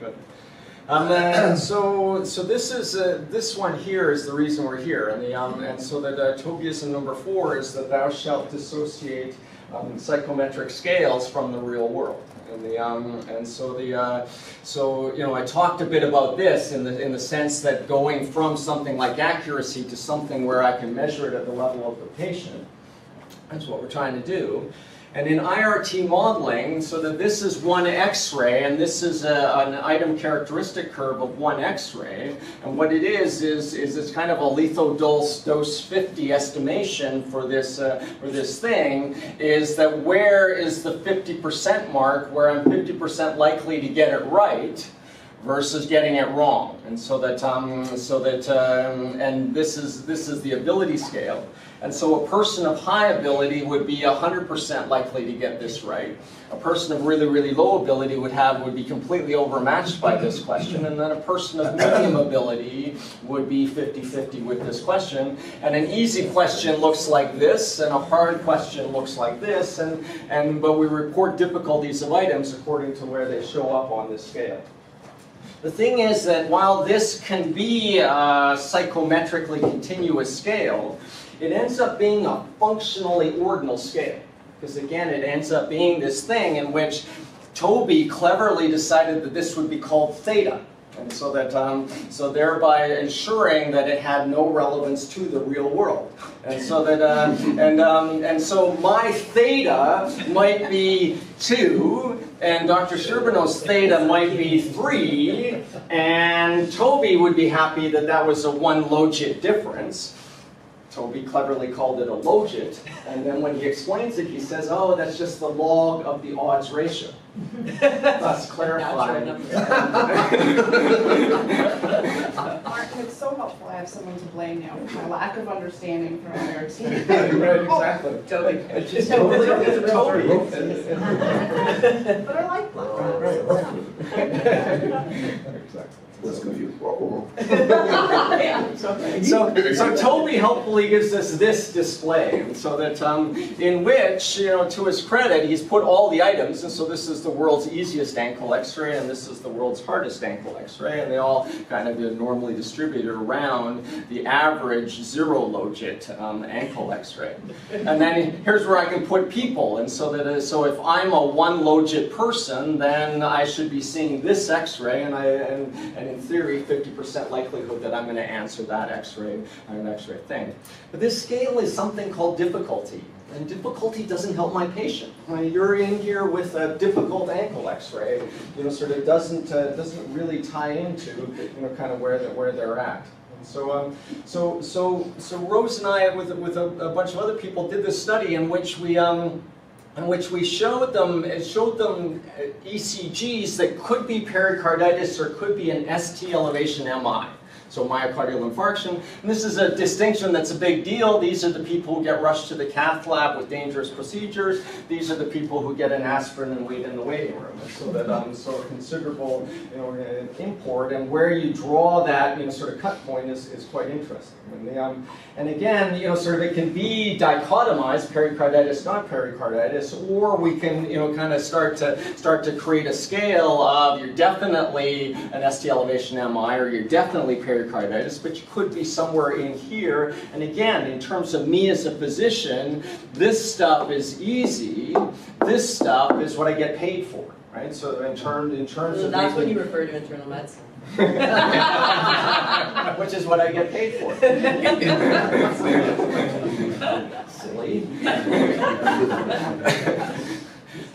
Good. Um, uh, so, so this is uh, this one here is the reason we're here, and the um, and so that uh, Tobyism number four is that thou shalt dissociate um, psychometric scales from the real world, and the um, and so the uh, so you know I talked a bit about this in the in the sense that going from something like accuracy to something where I can measure it at the level of the patient, that's what we're trying to do. And in IRT modeling, so that this is one X-ray, and this is a, an item characteristic curve of one X-ray. And what it is is is it's kind of a lethal dose dose 50 estimation for this uh, for this thing. Is that where is the 50% mark where I'm 50% likely to get it right? versus getting it wrong. And so that, um, so that, um, and this is, this is the ability scale. And so a person of high ability would be 100% likely to get this right. A person of really, really low ability would have, would be completely overmatched by this question. And then a person of medium ability would be 50-50 with this question. And an easy question looks like this, and a hard question looks like this. And, and, but we report difficulties of items according to where they show up on this scale. The thing is that while this can be a psychometrically continuous scale, it ends up being a functionally ordinal scale. Because again, it ends up being this thing in which Toby cleverly decided that this would be called theta. And so that, um, so thereby ensuring that it had no relevance to the real world. And so that, uh, and, um, and so my theta might be two, and Dr. Sherbino's theta might be three, and Toby would be happy that that was a one logit difference. Toby cleverly called it a logit, and then when he explains it, he says, oh, that's just the log of the odds ratio. Thus clarifying. Martin, it's so helpful I have someone to blame now for my lack of understanding from IRT. Right, exactly. Totally. It's just totally, it's totally. But I like black. Exactly. Let's whoa, whoa. So, so Toby helpfully gives us this display, so that um, in which, you know, to his credit, he's put all the items, and so this is the world's easiest ankle X-ray, and this is the world's hardest ankle X-ray, and they all kind of are normally distributed around the average zero logit um, ankle X-ray. And then here's where I can put people, and so that uh, so if I'm a one logit person, then I should be seeing this X-ray, and I and, and in theory, 50% likelihood that I'm going to answer that X-ray an X-ray thing. But this scale is something called difficulty. And difficulty doesn't help my patient. You're in here with a difficult ankle X-ray, you know, sort of doesn't uh, doesn't really tie into you know kind of where the, where they're at. So, um, so so so Rose and I, with with a, a bunch of other people, did this study in which we um, in which we showed them, showed them uh, ECGs that could be pericarditis or could be an ST elevation MI. So myocardial infarction. And this is a distinction that's a big deal. These are the people who get rushed to the cath lab with dangerous procedures. These are the people who get an aspirin and wait in the waiting room. So that um, so considerable you know, import. And where you draw that you know, sort of cut point is, is quite interesting. And, the, um, and again, you know, sort of it can be dichotomized, pericarditis, not pericarditis, or we can, you know, kind of start to start to create a scale of you're definitely an ST elevation MI or you're definitely pericarditis, but you could be somewhere in here. And again, in terms of me as a physician, this stuff is easy. This stuff is what I get paid for, right? So in terms in terms of That's making- you refer to internal medicine. which is what I get paid for. Silly.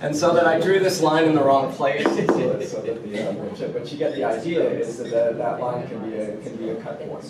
And so that I drew this line in the wrong place, so that, so that the, uh, but, you get the idea is that that, that line can be a, can be a cut point.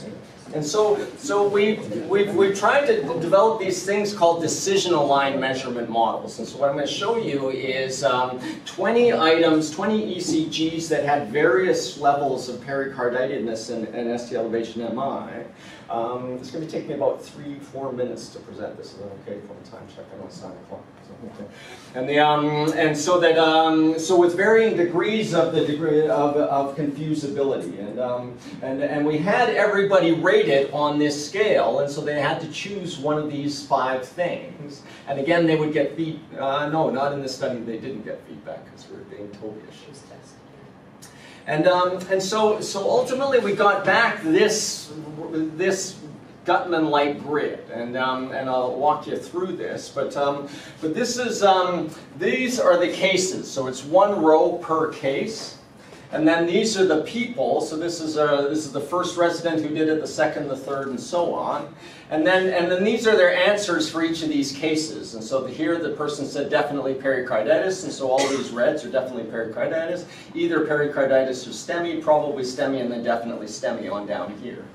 And so, so we, we've, we've tried to develop these things called decision aligned measurement models. And so what I'm going to show you is um, 20 items, 20 ECGs that had various levels of pericarditis and, and ST elevation MI. Um, it's going to take me about three, four minutes to present this. Is that okay a time check? I know it's nine o'clock. So, okay. And the um, and so that um, so with varying degrees of the degree of, of confusability, and um, and and we had everybody rated on this scale, and so they had to choose one of these five things. And again, they would get feed. Uh, no, not in this study. They didn't get feedback because we were being told issues. And, um, and so, so ultimately we got back this, this Guttman-like grid, and, um, and I'll walk you through this. But, um, but this is, um, these are the cases. So it's one row per case. And then these are the people. So this is, uh, this is the first resident who did it, the second, the third, and so on. And then, and then these are their answers for each of these cases. And so here the person said definitely pericarditis, and so all of these reds are definitely pericarditis. Either pericarditis or STEMI, probably STEMI, and then definitely STEMI on down here.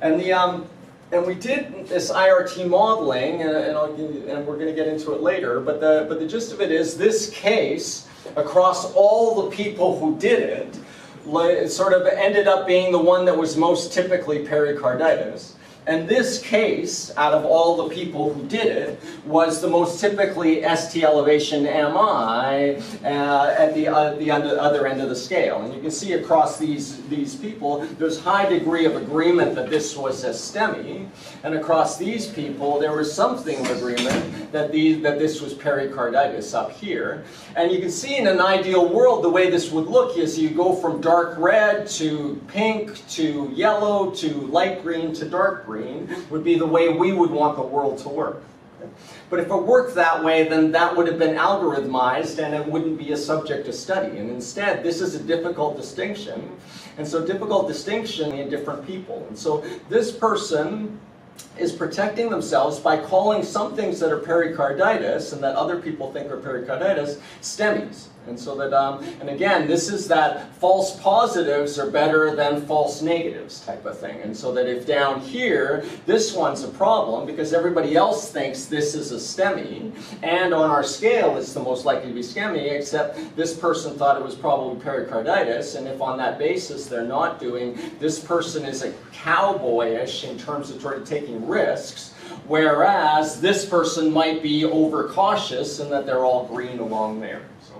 And the, um, and we did this IRT modeling, and, and, you, and we're going to get into it later, but the, but the gist of it is this case, across all the people who did it, sort of ended up being the one that was most typically pericarditis. And this case, out of all the people who did it, was the most typically ST elevation MI uh, at the, uh, the other end of the scale. And you can see across these, these people, there's high degree of agreement that this was a STEMI. And across these people, there was something of agreement that, these, that this was pericarditis up here. And you can see in an ideal world, the way this would look is you go from dark red to pink to yellow to light green to dark green would be the way we would want the world to work. But if it worked that way, then that would have been algorithmized and it wouldn't be a subject of study. And instead, this is a difficult distinction. And so difficult distinction in different people. And so this person is protecting themselves by calling some things that are pericarditis and that other people think are pericarditis STEMIs. And so that, um, and again, this is that false positives are better than false negatives type of thing. And so that if down here, this one's a problem because everybody else thinks this is a STEMI, and on our scale it's the most likely to be STEMI, except this person thought it was probably pericarditis, and if on that basis they're not doing, this person is a cowboyish in terms of sort of taking risks, whereas this person might be overcautious and that they're all green along there. So.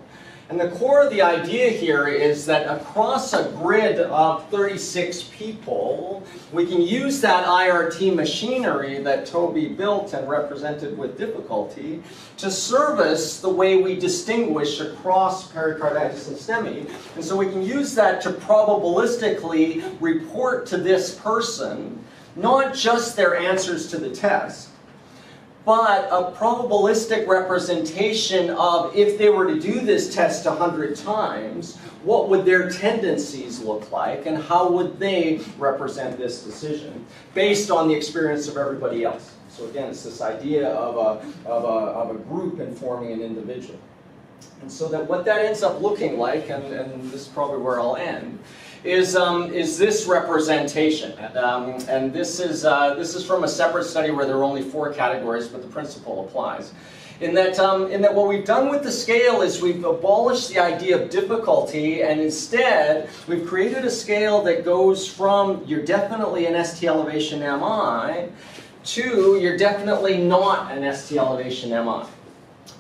And the core of the idea here is that across a grid of 36 people, we can use that IRT machinery that Toby built and represented with difficulty to service the way we distinguish across pericarditis and STEMI. And so we can use that to probabilistically report to this person not just their answers to the test, but a probabilistic representation of if they were to do this test 100 times, what would their tendencies look like and how would they represent this decision based on the experience of everybody else. So again, it's this idea of a, of a, of a group informing an individual. And so that what that ends up looking like, and, and this is probably where I'll end, is, um, is this representation. And, um, and this, is, uh, this is from a separate study where there are only four categories, but the principle applies. in that, um, in that what we've done with the scale is we've abolished the idea of difficulty and instead we've created a scale that goes from you're definitely an ST elevation MI to you're definitely not an ST elevation MI.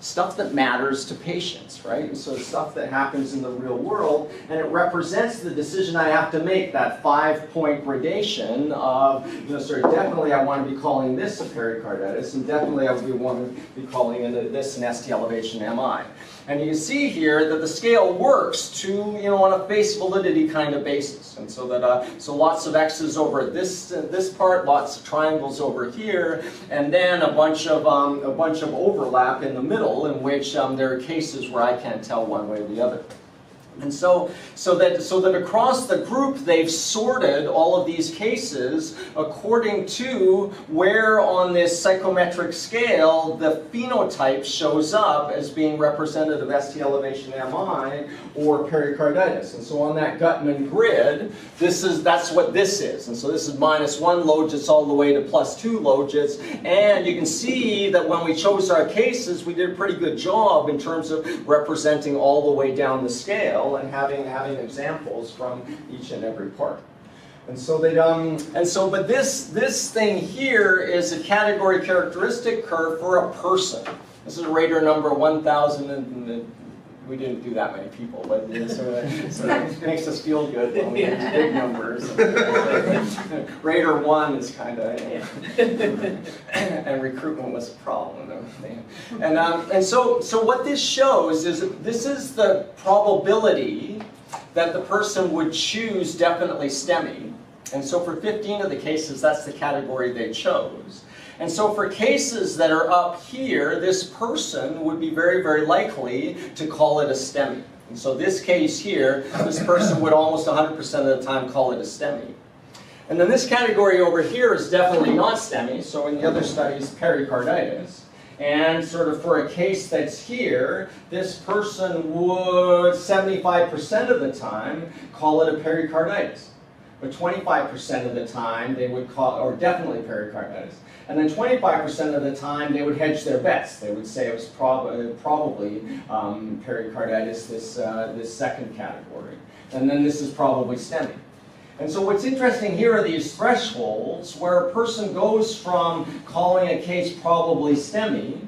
Stuff that matters to patients, right? And so stuff that happens in the real world, and it represents the decision I have to make, that five-point gradation of, you know, sort of definitely I want to be calling this a pericarditis, and definitely I would want to be calling this an ST elevation MI. And you see here that the scale works to, you know, on a face validity kind of basis. And so that, uh, so lots of X's over this, uh, this part, lots of triangles over here, and then a bunch of, um, a bunch of overlap in the middle in which um, there are cases where I can't tell one way or the other. And so, so that, so that across the group, they've sorted all of these cases according to where on this psychometric scale the phenotype shows up as being representative of ST elevation MI or pericarditis. And so on that Guttman grid, this is, that's what this is. And so this is minus one logits all the way to plus two logits. And you can see that when we chose our cases, we did a pretty good job in terms of representing all the way down the scale and having, having examples from each and every part. And so they um and so but this this thing here is a category characteristic curve for a person. This is Rater number 1000 and we didn't do that many people, but it sort of, sort of makes us feel good when we get big numbers. Rater one is kind of, and recruitment was a problem. And, um, and so, so what this shows is this is the probability that the person would choose definitely STEMI. And so for 15 of the cases, that's the category they chose. And so for cases that are up here, this person would be very, very likely to call it a STEMI. And so this case here, this person would almost 100% of the time call it a STEMI. And then this category over here is definitely not STEMI, so in the other studies, pericarditis. And sort of for a case that's here, this person would 75% of the time call it a pericarditis. But 25% of the time they would call, or definitely pericarditis. And then 25% of the time, they would hedge their bets. They would say it was prob probably um, pericarditis, this, uh, this second category. And then this is probably STEMI. And so what's interesting here are these thresholds where a person goes from calling a case probably STEMI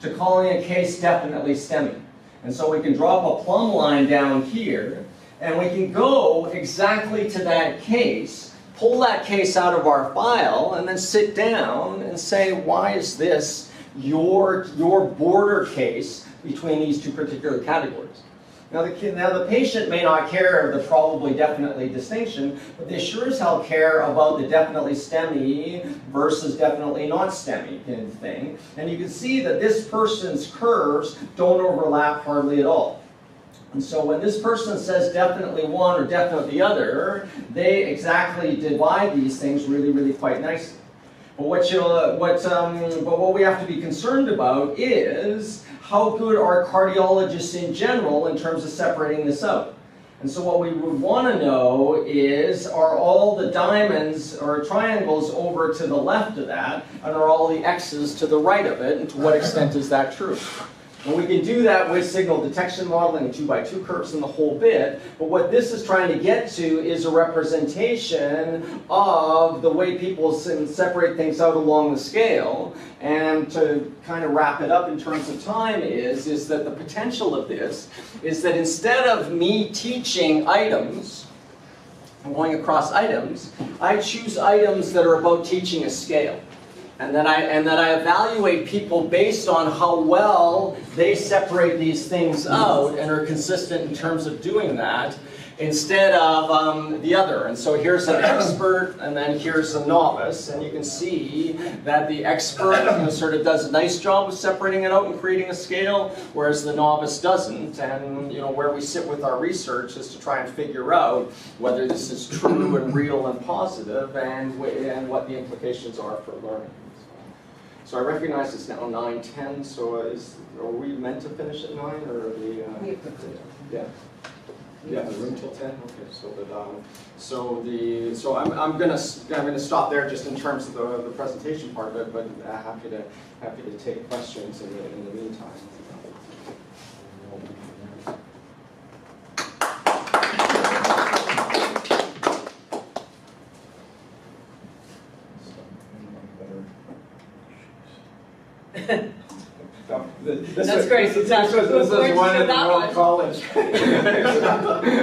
to calling a case definitely STEMI. And so we can drop a plumb line down here, and we can go exactly to that case pull that case out of our file and then sit down and say, why is this your, your border case between these two particular categories? Now the, now the patient may not care of the probably definitely distinction, but they sure as hell care about the definitely STEMI versus definitely not STEMI kind of thing. And you can see that this person's curves don't overlap hardly at all. And so when this person says definitely one or definitely the other, they exactly divide these things really, really quite nicely. But what, you'll, what, um, but what we have to be concerned about is how good are cardiologists in general in terms of separating this out. And so what we would want to know is, are all the diamonds or triangles over to the left of that, and are all the X's to the right of it, and to what extent is that true? And we can do that with signal detection modeling and 2 by 2 curves and the whole bit. But what this is trying to get to is a representation of the way people separate things out along the scale. And to kind of wrap it up in terms of time is, is that the potential of this is that instead of me teaching items, going across items, I choose items that are about teaching a scale. And then, I, and then I evaluate people based on how well they separate these things out and are consistent in terms of doing that instead of um, the other. And so here's an expert, and then here's a novice, and you can see that the expert you know, sort of does a nice job of separating it out and creating a scale, whereas the novice doesn't. And you know where we sit with our research is to try and figure out whether this is true and real and positive, and, and what the implications are for learning. So I recognize it's now 9:10. So is are we meant to finish at nine, or are we? Uh, We- yeah. Yeah, the room till ten, okay, so that, um, so the, so I'm, I'm gonna, s- I'm gonna stop there just in terms of the, the presentation part of it, but uh, happy to, happy to take questions in the, in the meantime. This That's is- This is, this is one get at the that World? College.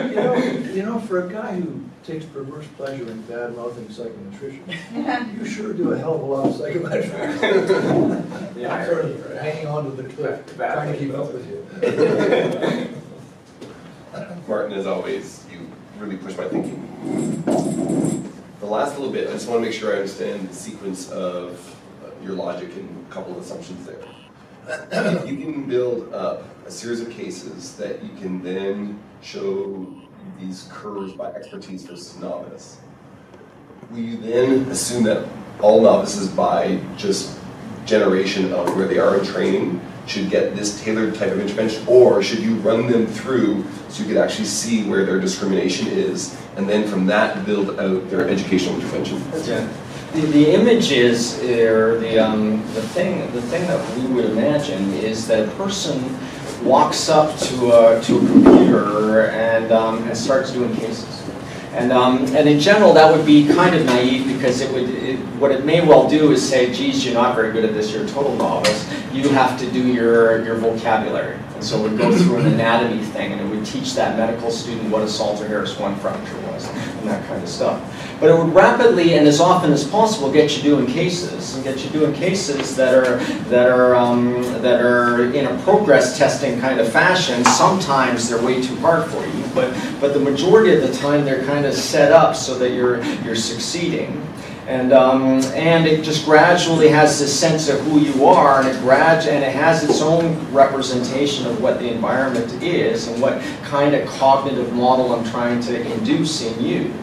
You know, you know, for a guy who takes perverse pleasure in bad mouthing psychometricians, you sure do a hell of a lot of psychometrics. Yeah, I Sort heard of right? hanging on to the cliff, Bad trying to keep up with you. Martin, as always, you really push my thinking. The last little bit, I just want to make sure I understand the sequence of uh, your logic and a couple of assumptions there. You can build up a series of cases that you can then show these curves by expertise versus novice. Will you then assume that all novices by just generation of where they are in training should get this tailored type of intervention, or should you run them through so you could actually see where their discrimination is, and then from that build out their educational intervention? Yeah. The, the image is, or the, um, the thing, the thing that we would imagine is that a person walks up to a, to a computer and, um, and starts doing cases. And, um, and in general, that would be kind of naive because it would, it, what it may well do is say, geez, you're not very good at this, you're a total novice. You have to do your, your vocabulary. And so it would go through an anatomy thing and it would teach that medical student what a Salter-Harris 1 fracture was and that kind of stuff. But it would rapidly and as often as possible get you doing cases and get you doing cases that are that are um, that are in a progress testing kind of fashion. Sometimes they're way too hard for you, but but the majority of the time they're kind of set up so that you're you're succeeding. And, um, and it just gradually has this sense of who you are, and it grad and it has its own representation of what the environment is and what kind of cognitive model I'm trying to induce in you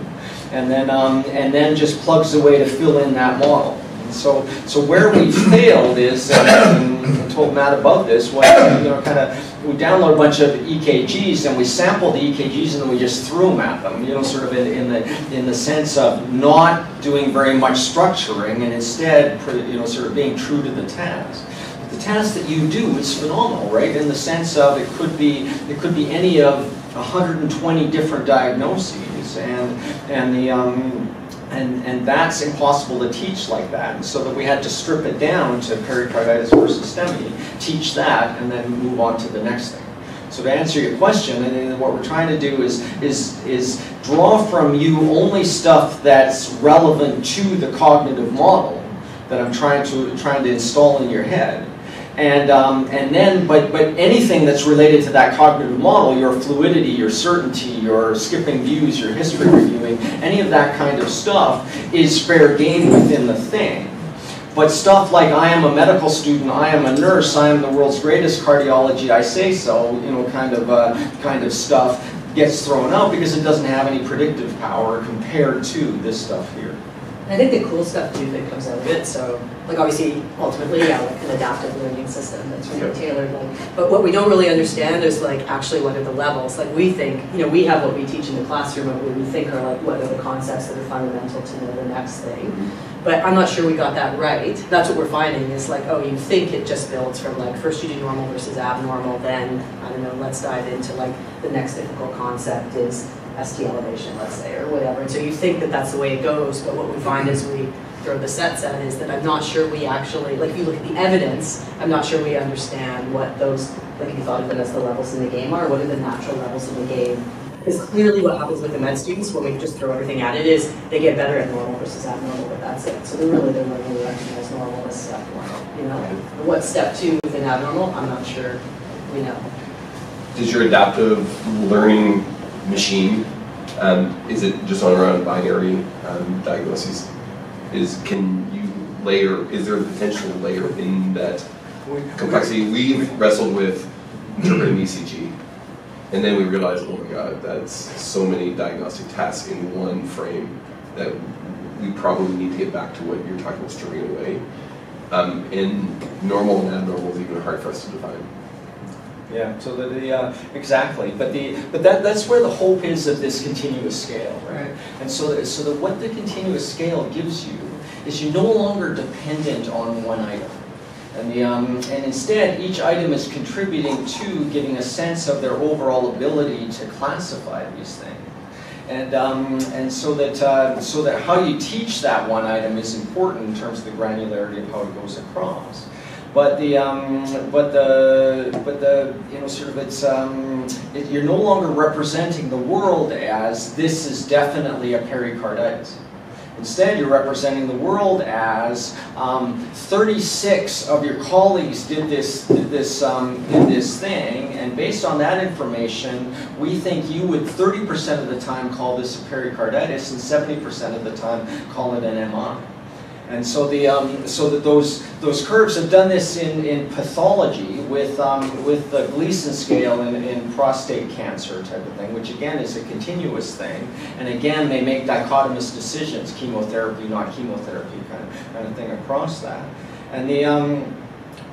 and then um, and then just plugs away to fill in that model. So so where we failed is, and I told Matt above this, was you know kind of we download a bunch of EKGs and we sample the EKGs and then we just threw them at them. You know, sort of in, in the in the sense of not doing very much structuring and instead you know sort of being true to the task the task that you do is phenomenal, right? In the sense of it could be it could be any of 120 different diagnoses, and and the um, and and that's impossible to teach like that. And so that we had to strip it down to pericarditis versus STEMI, teach that, and then move on to the next thing. So to answer your question, and what we're trying to do is is is draw from you only stuff that's relevant to the cognitive model that I'm trying to trying to install in your head. And, um, and then, but, but anything that's related to that cognitive model, your fluidity, your certainty, your skipping views, your history reviewing, any of that kind of stuff is fair game within the thing. But stuff like I am a medical student, I am a nurse, I am the world's greatest cardiology, I say so, you know, kind of, uh, kind of stuff gets thrown out because it doesn't have any predictive power compared to this stuff here. I think the cool stuff too that comes out of it, so like obviously ultimately, yeah, like an adaptive learning system that's really tailored, like, but what we don't really understand is like actually what are the levels, like we think, you know, we have what we teach in the classroom, and what we think are like what are the concepts that are fundamental to know the next thing. Mm-hmm. But I'm not sure we got that right. That's what we're finding is like, oh, you think it just builds from like first you do normal versus abnormal, then I don't know, let's dive into like the next difficult concept is ST elevation, let's say, or whatever. And so you think that that's the way it goes, but what we find as we throw the sets at is that I'm not sure we actually, like if you look at the evidence, I'm not sure we understand what those, like if you thought of them as the levels in the game are, what are the natural levels in the game. Because clearly what happens with the med students when we just throw everything at it is they get better at normal versus abnormal, but that's it. So they're really, they're learning to recognize normal as step one, you know? What step two within abnormal, I'm not sure we know. Does your adaptive learning machine, um, is it just on around binary um, diagnoses? Is, can you layer, is there a potential layer in that complexity? We've wrestled with interpreting ECG, and then we realized, oh my god, that's so many diagnostic tests in one frame that we probably need to get back to what you're talking about stripping away. Um, and normal and abnormal is even hard for us to define. Yeah, so that the, uh, exactly, but the, but that, that's where the hope is of this continuous scale, right? And so that, so that what the continuous scale gives you is you're no longer dependent on one item. And the, um, and instead, each item is contributing to giving a sense of their overall ability to classify these things. And, um, and so that, uh, so that how you teach that one item is important in terms of the granularity of how it goes across. But the, um, but the, but the, you know, sort of it's, um, it, you're no longer representing the world as this is definitely a pericarditis. Instead, you're representing the world as um, 36 of your colleagues did this, did this, um, did this thing, and based on that information, we think you would 30% of the time call this a pericarditis, and 70% of the time call it an MI. And so the um, so that those those curves have done this in, in pathology with um, with the Gleason scale in, in prostate cancer type of thing, which again is a continuous thing. And again, they make dichotomous decisions: chemotherapy, not chemotherapy, kind of kind of thing across that. And the um,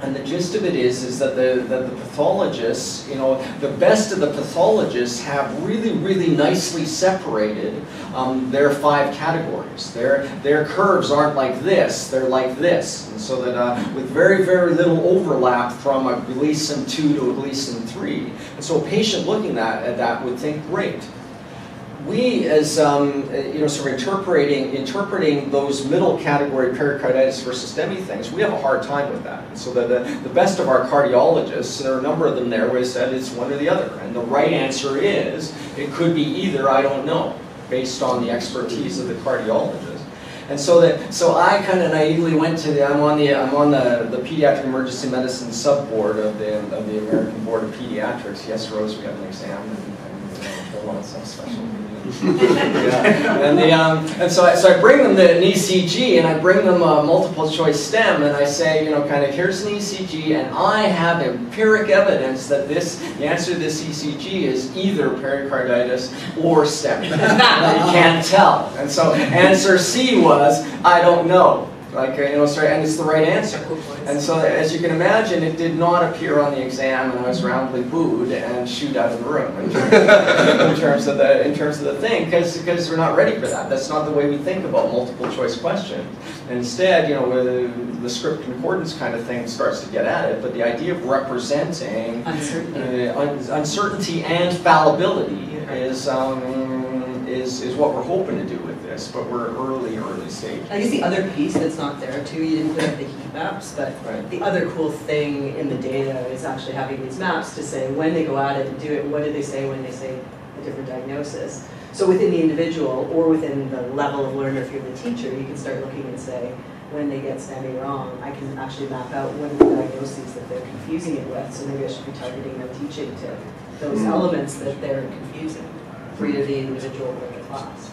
and the gist of it is, is that the, that the pathologists, you know, the best of the pathologists have really, really nicely separated um, their five categories. Their, their curves aren't like this, they're like this. And so that uh, with very, very little overlap from a Gleason 2 to a Gleason 3. And so a patient looking at, at that would think, great, we as um, you know sort of interpreting interpreting those middle category pericarditis versus STEMI things, we have a hard time with that. And so the, the, the best of our cardiologists, there are a number of them there they said it's one or the other. And the right answer is it could be either, I don't know, based on the expertise of the cardiologist. And so that so I kind of naively went to the I'm on the I'm on the, the pediatric emergency medicine sub board of the of the American Board of Pediatrics. Yes, Rose, we have an exam and, and well, so special. yeah. And the um, and so I, so I bring them the, an ECG and I bring them a multiple choice STEM and I say you know kind of here's an ECG and I have empiric evidence that this the answer to this ECG is either pericarditis or STEMI. you can't tell. And so answer C was I don't know. Like you know, sorry, and it's the right answer. And so, as you can imagine, it did not appear on the exam, and I was roundly booed and shooed out of the room in terms, in terms of the in terms of the thing, because because we're not ready for that. That's not the way we think about multiple choice questions. Instead, you know, the, the script concordance kind of thing starts to get at it, but the idea of representing Uncertainty. uh, un- uncertainty and fallibility is. Um, is, is what we're hoping to do with this, but we're early, early stage. I guess the other piece that's not there too, you didn't put up the heat maps, but Right. the other cool thing in the data is actually having these maps to say when they go at it and do it, what do they say when they say a different diagnosis. So within the individual or within the level of learner, if you're the teacher, you can start looking and say, when they get STEMI wrong, I can actually map out what are the diagnoses that they're confusing it with, so maybe I should be targeting their teaching to those Hmm. elements that they're confusing for either the individual or the class.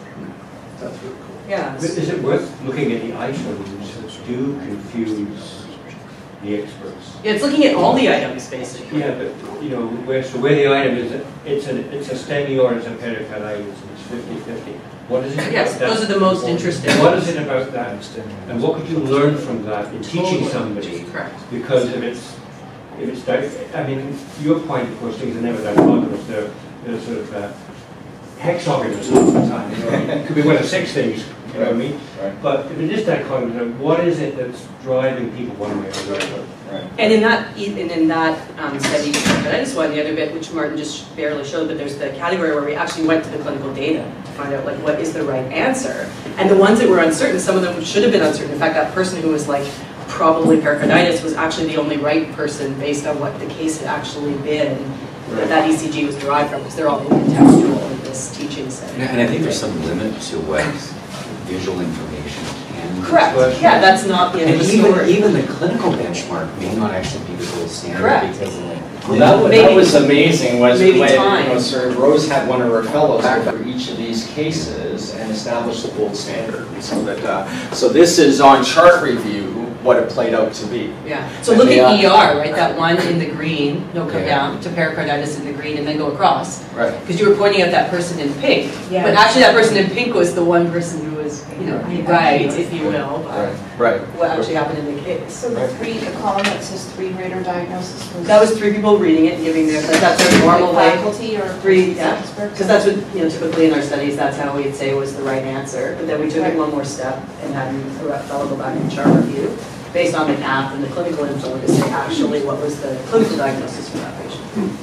That's really cool. Yeah. But is it worth looking at the items that do confuse the experts? Yeah, it's looking at all the items basically. Yeah, but, you know, where, so where the item is, it's a, it's a STEMI or it's a pericarditis, and it's fifty-fifty. What is it about Yes, that? those are the most interesting. What is it about that? And what could you learn from that in teaching somebody? Correct. Because if it's, if it's, I mean, your point, of course, things are never dichotomous, they're, they're sort of uh, hexagonous half the time. you know. It could be one of six things, you know what I mean? Right. But if it is dichotomous, then what is it that's driving people one way or the other? Right. And in that, and in that um, study, pericarditis one, the other bit, which Martin just barely showed, but there's the category where we actually went to the clinical data to find out like what is the right answer. And the ones that were uncertain, some of them should have been uncertain. In fact, that person who was like probably pericarditis was actually the only right person based on what the case had actually been that that ECG was derived from, because they're all contextual in this teaching setting. And I think there's some limit to what visual information can. Correct, yeah, that's not the end And of the even, story. even the clinical benchmark may not actually be the gold standard Correct. because of like. Well, that, wa- that Maybe- was amazing, was maybe when, you know, sort Rose had one of her fellows for each of these cases and established the gold standard. So that, uh, so this is on chart review, what it played out to be. Yeah, so And look at ER, right, that one in the green, no, come Yeah. down, to pericarditis in the green, and then go across. Right. Because you were pointing out that person in pink. Yeah. But actually, that person in pink was the one person who was was, you know, right, if you will, but Right. what actually happened in the case. So the three, the column that says three rater diagnosis was. That was three people reading it, and giving their, that's their normal Like way. Faculty or? Three, yeah, because that's what, you know, typically in our studies, that's how we'd say was the right answer. But then we took it one more step and had a fellow go back and chart review based on the CAP and the clinical info to say actually what was the clinical diagnosis for that patient.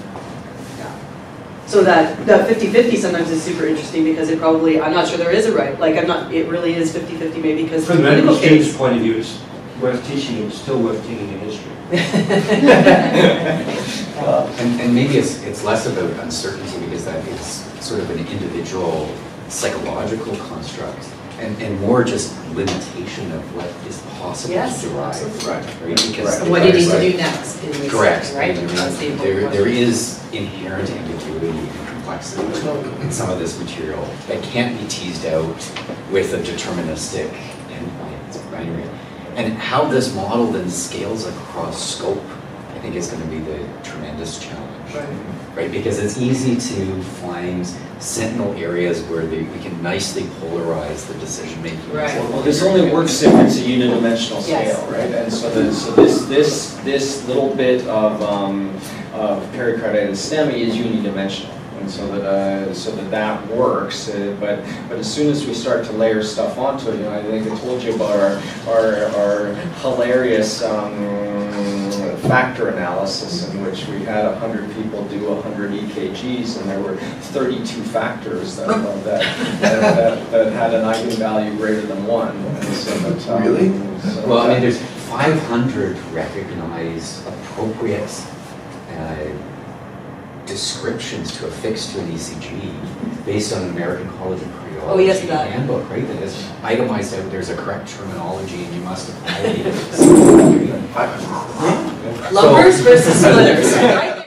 Yeah. So that, that 50/50 sometimes is super interesting because it probably, I'm not sure there is a right, like, I'm not, it really is 50/50 maybe because the From the medical clinical student's case. point of view, it's worth teaching and still worth taking in history. Uh, and, and maybe it's, it's less about uncertainty because that is sort of an individual psychological construct and, and more just limitation of what is possible Yes, to derive. absolutely. Right. Right, because. And what do you need to do next in this Correct. right? I mean, That's the There, important there question. is inherent ambiguity and complexity in some of this material that can't be teased out with a deterministic endpoint, right? And how this model then scales across scope, I think is gonna be the tremendous challenge. Right. Right, because it's easy to find sentinel areas where they, we can nicely polarize the decision-making. Right. Well, this only works if it's a unidimensional Yes. scale, right? And so the, so this, this, this little bit of, um, of pericarditis STEMI is unidimensional. And so that, uh, so that that works, uh, but, but as soon as we start to layer stuff onto it, you know, I think I told you about our, our, our hilarious, um, factor analysis in which we had hundred people do hundred EKGs and there were thirty-two factors that, that, that, that, that had an eigenvalue greater than one. So that, um, Really? so Well, I mean, there's 500 recognized appropriate uh, descriptions to affix to an ECG based on an American College of Cardiology Oh, yes, that. handbook, right? That is itemized out, there's a correct terminology, and you must apply. Lumpers versus splitters, right?